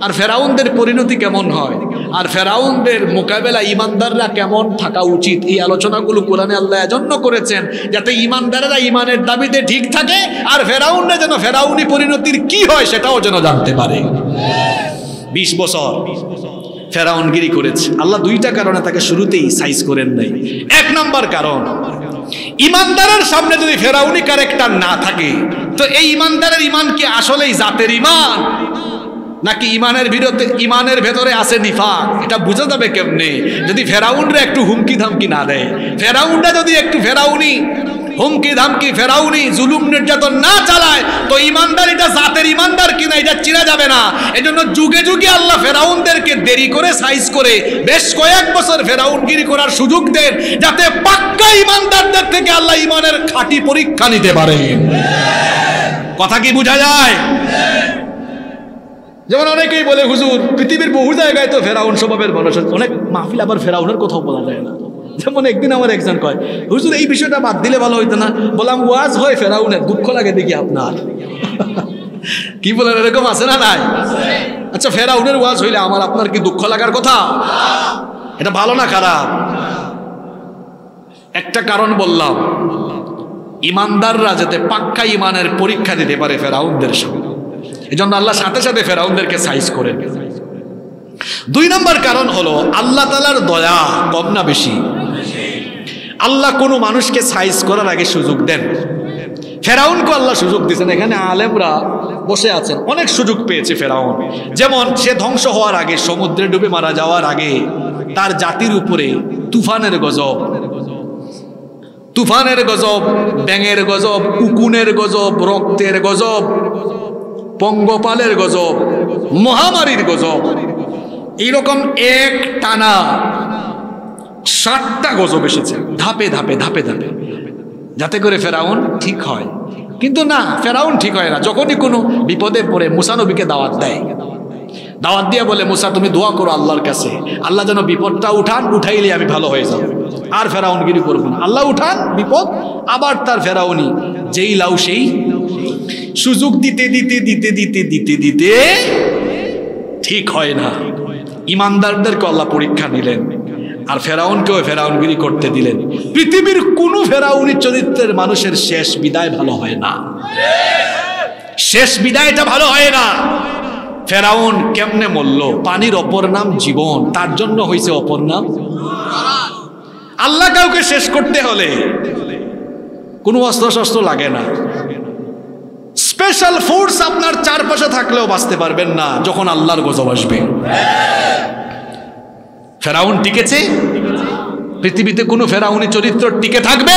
আর ফেরাউনদের পরিণতি কেমন হয়? আর ফেরাউনদের মোকাবেলা ইমানদাররা কেমন থাকা উচিত? এই আলোচনাগুলো কোরআনে আল্লাহ এজন্য করেছেন যাতে ইমানদারেরা ইমানের দাবিতে ঠিক থাকে আর ফেরাউনরা যেন ফেরাউনি পরিণতির কি হয় সেটাও যেন জানতে পারে। বিশ বছর বিশ বছর। ফেরাউনগিরি করেছে। আল্লাহ দুইটা কারণে তাকে শুরুতেই সাইজ করেন নাই। এক নম্বর কারণ, ইমানদারের সামনে যদি ফেরাউনি ক্যারেক্টার না থাকে, তো এই ইমানদারের ইমান কি আসলেই জাতের ইমান? নাকি ইমানের বিরুদ্ধে, ইমানের ভেতরে আছে নিফাক? এটা বোঝা যাবে কেমনে? যদি ফেরাউনরা একটু হুমকি ধামকি না দেয়, ফেরাউনরা যদি একটু ফেরাউনি হুমকি ধামকি, ফেরাউনি, জুলুম নির্যাতন না চালায়, তো ইমানদার এটা জাতের ইমানদার কিনা এটা চিনা যাবে না। এজন্য যুগে যুগে আল্লাহ ফেরাউনদেরকে দেরি করে সাইজ করে বেশ কয়েক বছর ফেরাউনগিরি করার সুযোগ দেন, যাতে পাক্কা ইমানদারদের থেকে আল্লাহ ইমানের খাঁটি পরীক্ষা নিতে পারে। কথা কি বোঝা যায়? যেমন অনেকেই বলে, হুজুর, পৃথিবীর বহু জায়গায় তো ফেরাউন স্বভাবের মানুষ অনেক মাহফিল আবার ফেরাউনের কথাও বলা যায় না। যেমন একদিন আমার একজন কয়, হুজুর, এই বিষয়টা বাদ দিলে ভালো হইতো না। বললাম, ওয়াজ হয় ফেরাউনের, দুঃখ লাগে দেখি আপনার। কি বলেন, এরকম আছে না নাই? আচ্ছা ফেরাউনের ওয়াজ হইলে আমার, আপনার কি দুঃখ লাগার কথা? এটা ভালো না খারাপ? একটা কারণ বললাম, ইমানদাররা যাতে পাক্কা ইমানের পরীক্ষা দিতে পারে ফেরাউনদের সঙ্গে এই জন্য আল্লাহ সাথে সাথে ফেরাউনদেরকে সাইজ করেন দুই নম্বর কারণ হলো, আল্লাহ তালার দয়া কম না বেশি। আল্লাহ কোনো মানুষকে সাইজ করার আগে সুযোগ দেন। ফেরাউনকে আল্লাহ সুযোগ দিয়েছেন। এখানে আলেমরা বসে আছেন। অনেক সুযোগ পেয়েছে ফেরাউন। যেমন সে ধ্বংস হওয়ার আগে, সমুদ্রে ডুবে মারা যাওয়ার আগে তার জাতির উপরে তুফানের গজব। তুফানের গজব, ব্যাঙের গজব, উকুনের গজব, রক্তের গজব, পঙ্গপালের গজব, মহামারীর গজব। এইরকম এক টানা ষাটটা গজব এসেছে। ধাপে ধাপে ধাপে ধাপে। যাতে করে ফেরাউন ঠিক হয়। কিন্তু না, ফেরাউন ঠিক হয় না। যখনই কোনো বিপদে পড়ে মুসানবীকে দাওয়াত দেয়। দাওয়াত দিয়ে বলে, মুসা, তুমি দোয়া করো আল্লাহর কাছে। আল্লাহ যেন বিপদটা উঠান, উঠাইলে আমি ভালো হয়ে যাব। আর ফেরাউনগিরি করব না। আল্লাহ উঠান, বিপদ, আবার তার ফেরাউনি। যেই লাউ, সেই সুযোগ দিতে দিতে দিতে দিতে দিতে দিতে ঠিক হয় না। ইমানদারদেরকে আল্লাহ পরীক্ষা নিলেন। আর ফেরাউনকেও ফেরাউনগিরি করতে দিলেন। পৃথিবীর কোন ফেরাউনি চরিত্রের মানুষের শেষ বিদায় ভালো হয় না। শেষ বিদায়টা ভালো হয় না। ফেরাউন কেমনে মরল? পানির অপর নাম জীবন। তার জন্য হয়েছে অপর নাম আল্লাহ কাউকে শেষ করতে হলে কোনো অস্ত্র শস্ত্র লাগে না। স্পেশাল ফোর্স আপনার চারপাশে থাকলেও বাঁচতে পারবেন না, যখন আল্লাহর গজব আসবে। ফেরাউন টিকেছে? পৃথিবীতে কোনো ফেরাউনি চরিত্র টিকে থাকবে?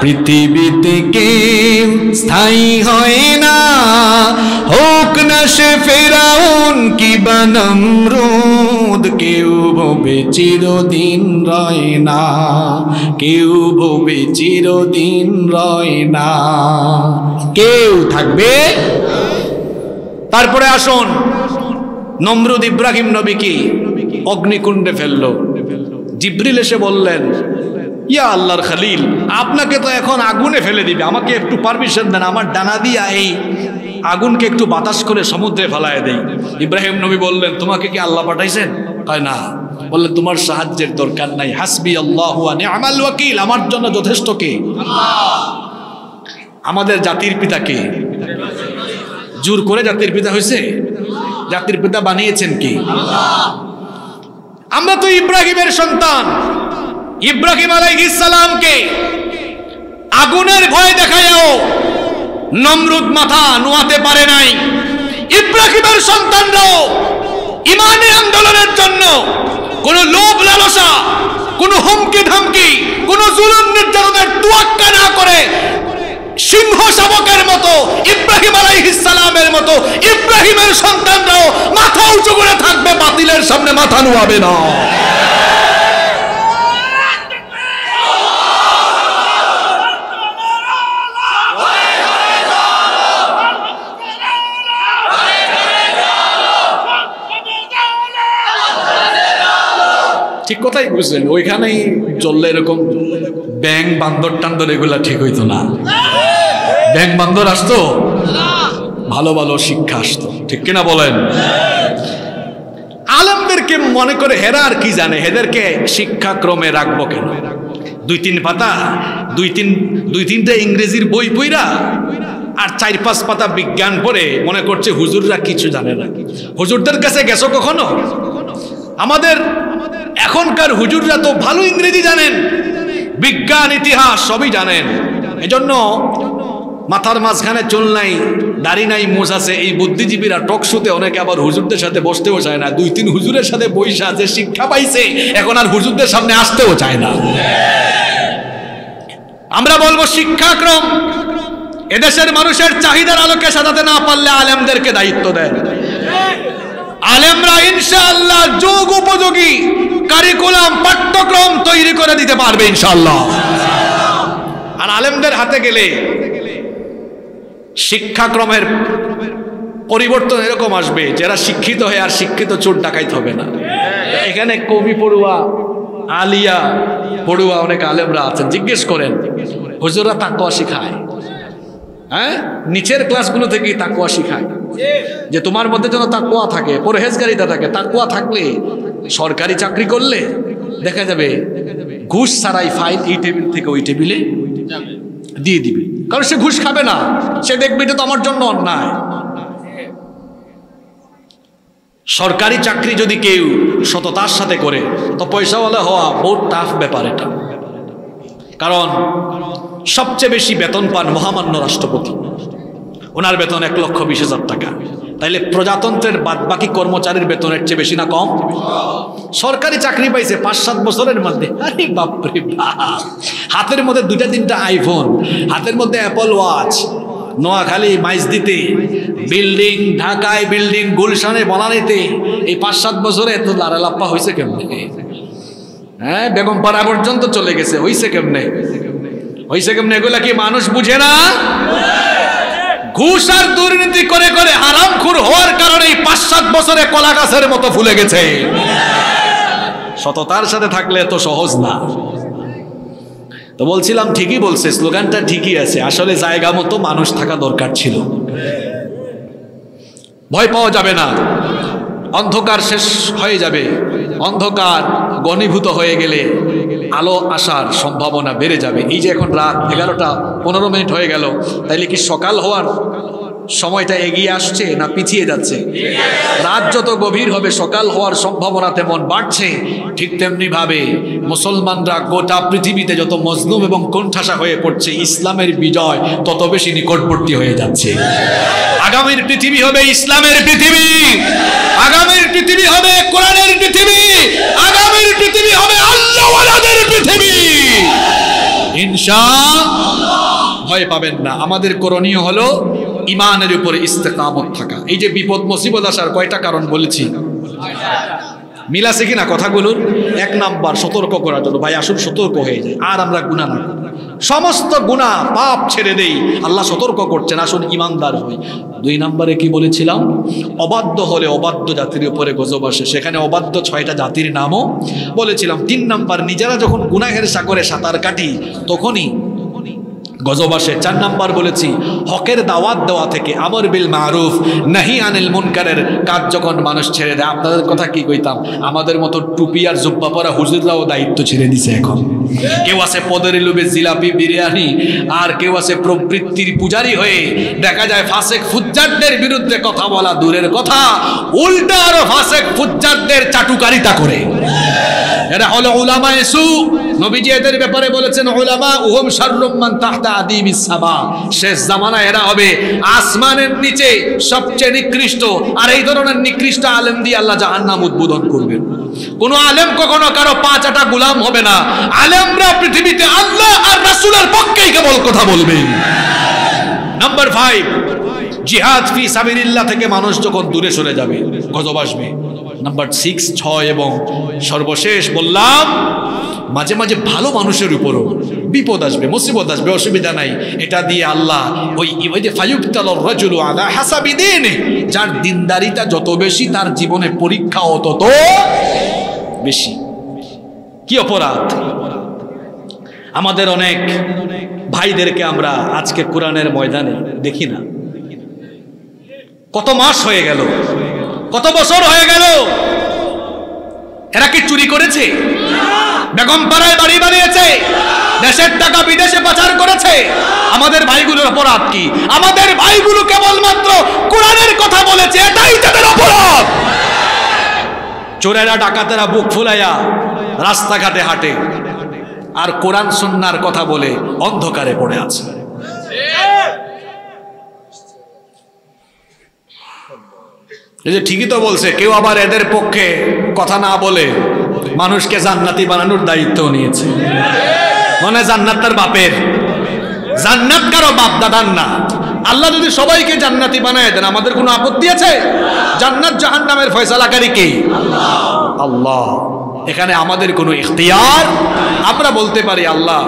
পৃথিবীতে কেউ স্থায়ী হয় না। হোক না সে ফেরাউন কি বানমরুদ কেউ ভবে চিরদিন রয় না। কেউ ভবে চিরদিন রয় না। কেউ থাকবে? তারপরে আসুন, নমরুদ ইব্রাহিম নবী কি? অগ্নিকুণ্ডে ফেলল। জিব্রিল এসে বললেন, ইয়া আল্লাহর খালিল, আপনাকে তো এখন আগুনে ফেলে দিবে। আমাকে একটু পারমিশন দেন, আমার ডানা দিয়া এই আগুনকে একটু বাতাস করে সমুদ্রে ফেলায় দেই। ইব্রাহিম নবী বললেন, তোমাকে কি আল্লাহ পাঠাইছেন? কয়, না। বললেন, তোমার সাহায্যের দরকার নাই। হাসবি আল্লাহ আমাল ওয়াকিল, আমার জন্য যথেষ্ট কে? আমাদের জাতির পিতা কে? জোর করে জাতির পিতা হয়েছে জাতির পিতা বানিয়েছেন কি? আমরা তো ইব্রাহিমের সন্তান। ইব্রাহিম আলাইহিসসালামকে আগুনের ভয় দেখায়ও নমরুদ মাথা নোয়াতে পারে নাই। ইব্রাহিমের সন্তানরাও ইমানি আন্দোলনের জন্য কোন লোভ লালসা, কোন হুমকি ধামকি কোন জুলুম নির্যাতনের তুয়াক্কা না করে সিংহ শাবকের মতো, ইব্রাহিম আলাইহিসসালামের মতো, ইব্রাহিমের সন্তানরাও মাথা উঁচু করে থাকবে, বাতিলের সামনে মাথা নোয়াবে না। ঠিক কথাই বুঝলেন, ওইখানেই চললে এরকম ব্যাং বান্দর টান্দর এগুলা ঠিক হইতো না। ব্যাং বান্দর আসতো? ভালো ভালো শিক্ষা আসতো। ঠিক কিনা বলেন? আলমদেরকে মনে করে হেরা আর কি জানে? এদেরকে শিক্ষাক্রমে রাখব কেন? দুই তিন পাতা দুই তিন দুই তিনটা ইংরেজির বই বইরা আর চার পাঁচ পাতা বিজ্ঞান পড়ে মনে করছে হুজুররা কিছু জানে না। হুজুরদের কাছে গেছো কখনো? আমাদের এখনকার হুজুররা তো ভালো ইংরেজি জানেন বিজ্ঞান ইতিহাস সবই জানেন। এজন্য মাথার মাঝখানে চুল নাই, দাড়ি নাই, মোজ আছে। এই বুদ্ধিজীবীরা টক শুতে অনেকে আবার হুজুরদের সাথে বসতেও চায় না। দুই, তিন হুজুরের সাথে বৈশা যে শিক্ষা পাইছে, এখন আর হুজুরদের সামনে আসতেও চায় না। আমরা বলব শিক্ষাক্রম। এদেশের মানুষের চাহিদার আলোকে সাজাতে না পারলে আলেমদেরকে দায়িত্ব দেয়। আলেমরা ইনশাআল্লাহ যোগ উপযোগী কারিকুলাম, পাঠ্যক্রম তৈরি করে দিতে পারবে ইনশাআল্লাহ। আর আলেমদের হাতে গেলে শিক্ষাক্রমের পরিবর্তন এরকম আসবে, যারা শিক্ষিত হয়ে আর শিক্ষিত চোর ডাকাইতে হবে না। এখানে কবি পড়ুয়া, আলিয়া পড়ুয়া অনেক আলেমরা আছেন, জিজ্ঞেস করেন হুজুরা তাকুয়া শিখায়? হ্যাঁ? নিচের ক্লাসগুলো থেকেই তাকুয়া শিখায়। যে তোমার মধ্যে যেন তাকুয়া থাকে, পরহেজগারিতা থাকে তাকুয়া থাকলে সরকারি চাকরি করলে দেখা যাবে ঘুষ ছাড়াই ফাইল এই টেবিল থেকে ওই টেবিলে দিয়ে দিবে। কারণ সে ঘুষ খাবে না। সে দেখবে এটা তো আমার জন্য অন্যায়। সরকারি চাকরি যদি কেউ সততার সাথে করে, তো পয়সাওয়ালা হওয়া বহুত টাফ ব্যাপার এটা। কারণ সবচেয়ে বেশি বেতন পান মহামান্য রাষ্ট্রপতি। ওনার বেতন এক লক্ষ বিশ হাজার টাকা। তাইলে প্রজাতন্ত্রের বাদ বাকি কর্মচারীর বেতনের চেয়ে বেশি না কম? সরকারি চাকরি পাইছে পাঁচ সাত বছরের মধ্যে। আরে বাপরে বাপ। হাতের মধ্যে দুইটা তিনটা আইফোন, হাতের মধ্যে অ্যাপল ওয়াচ, নোয়াখালী মাইজ দিতে বিল্ডিং, ঢাকায় বিল্ডিং, গুলশানে বনানিতে, এই পাঁচ সাত বছরে এত লারালাপ্পা হয়েছে কেমনে? হ্যাঁ বেগম পাড়া পর্যন্ত চলে গেছে, হইছে কেমনে? হইছে কেমনে? এগুলা কি মানুষ বুঝে না? ঘুষ আর দুর্নীতি করে করে হারামখুর হওয়ার কারণে এই পাঁচ সাত বছরে কলা গাছের মতো ফুলে গেছে। সততার সাথে থাকলে এত সহজ না। তো বলছিলাম, ঠিকই বলছে, স্লোগানটা ঠিকই আছে। আসলে জায়গা মতো মানুষ থাকা দরকার ছিল। ভয় পাওয়া যাবে না। অন্ধকার শেষ হয়ে যাবে। অন্ধকার গণীভূত হয়ে গেলে আলো আসার সম্ভাবনা বেড়ে যাবে। এই যে এখন রাত এগারোটা পনেরো মিনিট হয়ে গেল, তাইলে কি সকাল হওয়ার? সময়টা এগিয়ে আসছে না পিছিয়ে যাচ্ছে? রাত যত গভীর হবে, সকাল হওয়ার সম্ভাবনা তেমন বাড়ছে। ঠিক তেমনি ভাবে মুসলমানরা গোটা পৃথিবীতে যত মজলুম এবং কোণঠাসা হয়ে পড়ছে, ইসলামের বিজয় তত বেশি নিকটবর্তী হয়ে যাচ্ছে। আগামীর পৃথিবী হবে ইসলামের পৃথিবী। আগামীর পৃথিবী হবে কোরআনের পৃথিবী। আগামীর পৃথিবী হবে আল্লাহওয়ালাদের পৃথিবী। ইনশা ভয় পাবেন না। আমাদের করণীয় হলো ইমানের উপরে ইস্তেকামত থাকা। এই যে বিপদ, মুসিবত আসার কয়টা কারণ বলেছি? মিল আছে কিনা কথাগুলোর? এক নাম্বার, সতর্ক করার জন্য। ভাই, আসুন, সতর্ক হয়ে যায় আর আমরা গুণা না সমস্ত গুণা পাপ ছেড়ে দেই। আল্লাহ সতর্ক করছেন, আসুন, ইমানদার হই। দুই নম্বরে কি বলেছিলাম? অবাধ্য হলে অবাধ্য জাতির উপরে গজব আসে। সেখানে অবাধ্য ছয়টা জাতির নামও বলেছিলাম। তিন নাম্বার, নিজেরা যখন গুনাহের সাগরে সাঁতার কাটি, তখনই গজব আসে। চার নাম্বার বলেছি, হকের দাওয়াত দেওয়া থেকে আমর বিল মারুফ, নাহি আনিল মুনকারের কাজ যখন মানুষ ছেড়ে দেয়, আপনাদের কথা কি কইতাম? আমাদের মতো টুপি আর জুব্বা পরা হুজুররাও দায়িত্ব ছেড়ে দিছে এখন। কেউ আছে পদের লোভে জিলাপি, বিরিয়ানি, আর কেউ আছে প্রবৃত্তির পূজারি হয়ে দেখা যায় ফাসেক ফুজ্জারদের বিরুদ্ধে কথা বলা দূরের কথা, উল্টা আরও ফাসেক ফুজ্জারদের চাটুকারিতা করে। এরা হলো উলামা এসু নবীজি এদের ব্যাপারে বলেছেন, উলামা উহম শাররুম্মান তাহতা আদিমিস সাবা। শেষ জামানা এরা হবে আসমানের নিচে সবচেয়ে নিকৃষ্ট, আর এই ধরনের নিকৃষ্ট আলেম দিয়ে আল্লাহ জাহান্নাম উদ্বোধন করবেন। কোন আলেম কখনো কারও পাঁচ আটা গুলাম হবে না। আলেমরা পৃথিবীতে আল্লাহ আর রাসূলের পক্ষেই কেবল কথা বলবে। নাম্বার ফাইভ জিহাদ ফি সাবিলিল্লাহ থেকে মানুষ যখন দূরে সরে যাবে, গজব আসবে। নাম্বার সিক্স ছয় এবং সর্বশেষ বললাম, মাঝে মাঝে ভালো মানুষের উপরও বিপদ আসবে, মুসিবত আসবে, অসুবিধা নাই। এটা দিয়ে আল্লাহ ওই ওই যে ফায়ুক্তালর রাজুলু আলা হাসাবি দিন, যার দিনদারিতা যত বেশি, তার জীবনে পরীক্ষাও তত বেশি। কি অপরাধ? আমাদের অনেক ভাইদেরকে আমরা আজকে কোরআনের ময়দানে দেখি না। কত মাস হয়ে গেল কত বছর হয়ে গেল? এরা কি চুরি করেছে? বেগম পাড়ায় বাড়ি বানিয়েছে? দেশের টাকা বিদেশে পাচার করেছে? আমাদের ভাইগুলোর অপরাধ কি? আমাদের ভাইগুলো কেবলমাত্র কোরআনের কথা বলেছে, এটাই তাদের অপরাধ! চোরেরা ডাকাতেরা বুক ফুলাইয়া রাস্তাঘাটে হাঁটে। আর কোরআন সন্ন্যার কথা বলে অন্ধকারে পড়ে আছে। এই যে ঠিকই তো বলছে, কেউ আবার এদের পক্ষে কথা না বলে মানুষকে জান্নাতি বানানোর দায়িত্ব নিয়েছে। মনে জান্নাত তার বাপের। জান্নাত কারও বাপ দাদার না। আল্লাহ যদি সবাইকে জান্নাতি বানায় দেন, আমাদের কোনো আপত্তি আছে? জান্নাত জাহান্নামের ফয়সালাকারী কে? আল্লাহ। এখানে আমাদের কোনো ইখতিয়ার? আমরা বলতে পারি, আল্লাহ,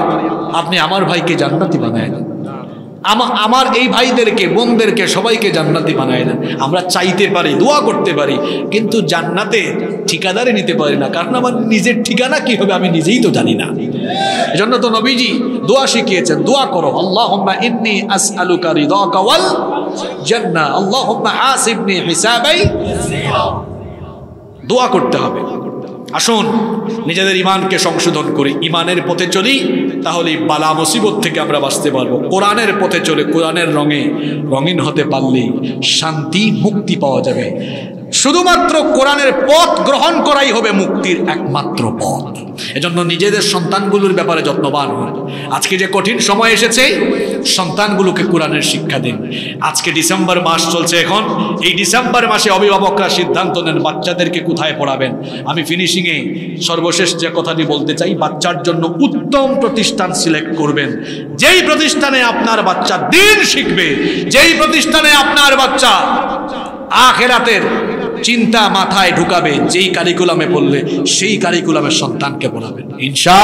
আপনি আমার ভাইকে জান্নাতি বানায় দেন। আমার এই ভাইদেরকে, বোনদেরকে সবাইকে জান্নাতি বানায় দেন। আমরা চাইতে পারি, দোয়া করতে পারি, কিন্তু জান্নাতে ঠিকাদারে নিতে পারি না। কারণ আমার নিজের ঠিকানা কি হবে আমি নিজেই তো জানি না। এজন্য তো নবীজি দোয়া শিখিয়েছেন, দোয়া করো, আল্লাহুম্মা ইন্নী আসআলুকা রিদাকা ওয়াল জান্নাহ, আল্লাহুম্মা হাসিবনি হিসাবাই। দোয়া করতে হবে। আসুন, নিজেদের ইমানকে সংশোধন করি। ইমানের পথে চলি তাহলে বালা মুসিবত থেকে আমরা বাঁচতে পারব। কোরআনের পথে চলে, কোরআনের রঙে রঙিন হতে পারলেই শান্তি, মুক্তি পাওয়া যাবে। শুধুমাত্র কোরআনের পথ গ্রহণ করাই হবে মুক্তির একমাত্র পথ। এজন্য নিজেদের সন্তানগুলোর ব্যাপারে যত্নবান হন। আজকে যে কঠিন সময় এসেছে, সন্তানগুলোকে কোরআনের শিক্ষা দিন। আজকে ডিসেম্বর মাস চলছে এখন। এই ডিসেম্বর মাসে অভিভাবকরা সিদ্ধান্ত নেন বাচ্চাদেরকে কোথায় পড়াবেন। আমি ফিনিশিংয়ে সর্বশেষ যে কথাটি বলতে চাই, বাচ্চার জন্য উত্তম প্রতিষ্ঠান সিলেক্ট করবেন। যেই প্রতিষ্ঠানে আপনার বাচ্চা দিন শিখবে, যেই প্রতিষ্ঠানে আপনার বাচ্চা আখেরাতের চিন্তা মাথায় ঢুকাবে যেই কারিকুলামে পড়লে সেই কারিকুলামের সন্তানকে পড়াবে ইনশা